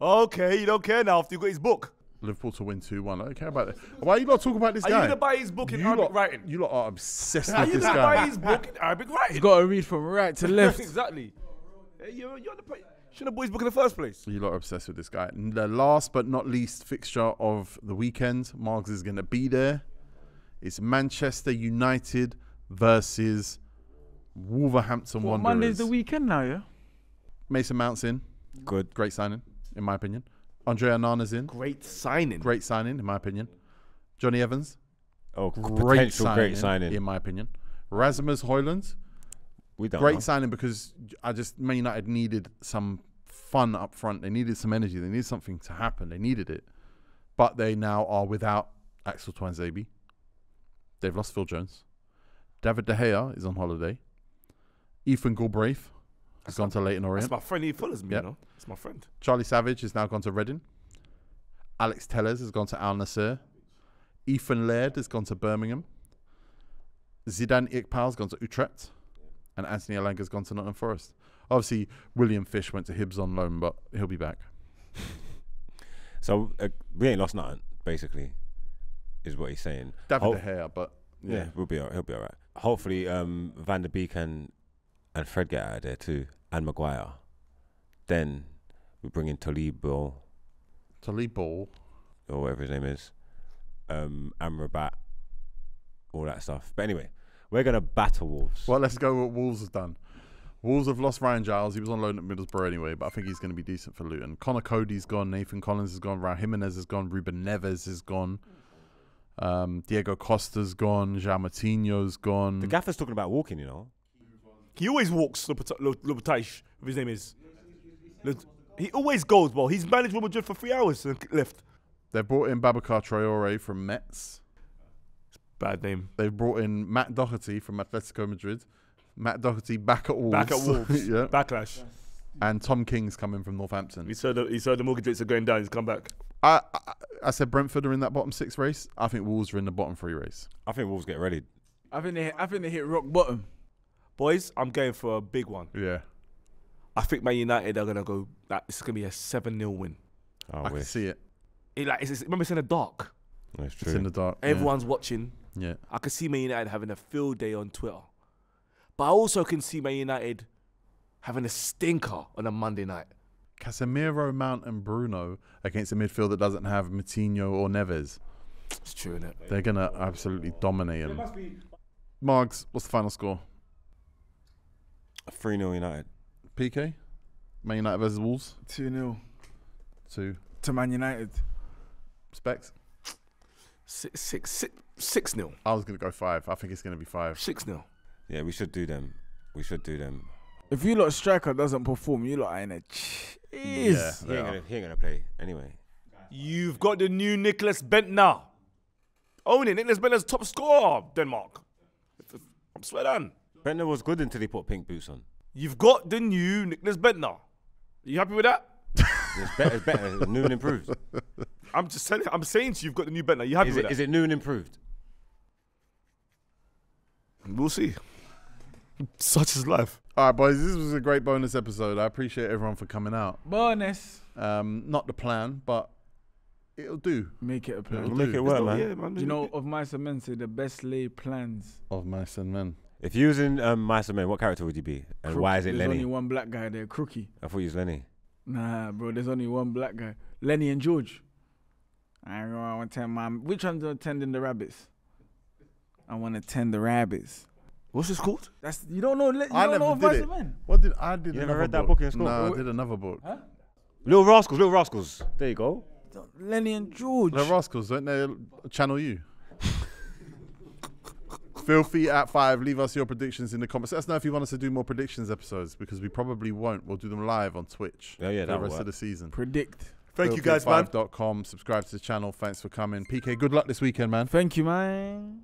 Okay, you don't care now after you got his book. Liverpool to win two one. I don't care about it. Why are you not talking about this Are guy? you gonna buy his book in you Arabic lot, writing? You lot are obsessed Are with you this gonna guy. buy his book in Arabic writing? You got to read from right to left. exactly. Hey, You're, you're the, shouldn't have bought his book in the first place. You lot are obsessed with this guy. And the last but not least fixture of the weekend, Margs is going to be there. It's Manchester United versus Wolverhampton What, Wanderers. Monday's the weekend now, yeah. Mason Mount's in. Good. Great signing, in my opinion. André Onana's in. Great signing. Great signing, in my opinion. Jonny Evans. Oh, Great potential signing, great signing. in my opinion. Rasmus Højlund. we don't Great know. signing because I just Man United needed some fun up front. They needed some energy. They needed something to happen. They needed it, but they now are without Axel Tuanzebe. They've lost Phil Jones. David De Gea is on holiday. Ethan Galbraith has gone to Leyton That's Orient. my friend. He follows me, Yep. you know. That's my friend. Charlie Savage has now gone to Reading. Alex Telles has gone to Al Nassr. Ethan Laird has gone to Birmingham. Zidane Iqbal has gone to Utrecht. And Anthony Elanga has gone to Nottingham Forest. Obviously, William Fish went to Hibs on loan, but he'll be back. So uh, we ain't lost nothing, basically, is what he's saying. David Ho- De Gea, but Yeah, yeah. we'll be all, he'll be all right. Hopefully, um, Van der Beek and and Fred get out of there too, and Maguire. Then we bring in Tolibo Talibo. or whatever his name is, um, Amrabat, all that stuff. But anyway, we're gonna battle Wolves. Well, let's go what Wolves has done. Wolves have lost Ryan Giles. He was on loan at Middlesbrough anyway, but I think he's going to be decent for Luton. Conor Coady's gone. Nathan Collins has gone. Raul Jimenez has gone. Ruben Neves is gone. Um, Diego Costa's gone. João Moutinho's gone. The gaffer's talking about walking, you know. He always walks, Lopet- Lopetegui, if his name is. He always goes, bro. He's managed Real Madrid for three hours and left. They brought in Boubacar Traore from Metz. Bad name. They've brought in Matt Doherty from Atletico Madrid. Matt Doherty back at Wolves. Back at Wolves. yeah. Backlash. And Tom King's coming from Northampton. He said the, he said the mortgage rates are going down. He's come back. I, I I said Brentford are in that bottom six race. I think Wolves are in the bottom three race. I think Wolves get ready. I think they, I think they hit rock bottom. Boys, I'm going for a big one. Yeah, I think Man United are gonna go. Like, it's gonna be a seven 0 win. I, I can wish. see it. It, like, it's, it's, remember, it's in the dark. It's It's in the dark. yeah. Everyone's watching. Yeah. I can see Man United having a field day on Twitter, but I also can see Man United having a stinker on a Monday night. Casemiro, Mount, and Bruno against a midfield that doesn't have Moutinho or Neves. It's true, innit? They're gonna absolutely dominate him. Margs, what's the final score? 3 0 United. PK, Man United versus Wolves. 2 0 Two to Man United. specs. Six, six, six, six nil. I was gonna go five. I think it's gonna be five. Six nil. Yeah, we should do them. We should do them. If you lot striker doesn't perform, you lot are in a cheese. Yeah, He ain't, gonna, he ain't gonna play anyway. You've got the new Nicklas Bendtner. Own it. Nicklas Bendtner's top scorer, Denmark. I'm swear down. Bendtner was good until he put pink boots on. You've got the new Nicklas Bendtner. Are You happy with that? It's better. It's better. It's new and improved. I'm just telling. I'm saying to you, you've got the new Bendtner. You happy Is with it, that? is it new and improved? We'll see. Such is life. All right, boys. This was a great bonus episode. I appreciate everyone for coming out. Bonus. Um, not the plan, but it'll do. Make it a plan. It'll Make do. it work, man. Yeah, man. Do you know, of mice and men say the best laid plans. Of mice and men. If you was in um, Mice and Men, what character would you be? And why is it Lenny? There's Lenny? only one black guy there, Crookie. I thought you was Lenny. Nah, bro, there's only one black guy. Lenny and George. I know I want to tend my. Which one's attending the rabbits? I want to tend the rabbits. What's this called? That's you don't know. You I don't know never of did mice it. and men. What did I did? You never another read that book. book in school? No, I did another book. Little Rascals, Little Rascals. There you go. Lenny and George. The Rascals, don't they channel you? Filthy at five. Leave us your predictions in the comments. Let us know if you want us to do more predictions episodes because we probably won't. We'll do them live on Twitch. Oh, yeah, for the rest work. of the season. Predict. Thank you guys, man. Filthy5.com. Subscribe to the channel. Thanks for coming. PK, good luck this weekend, man. Thank you, man.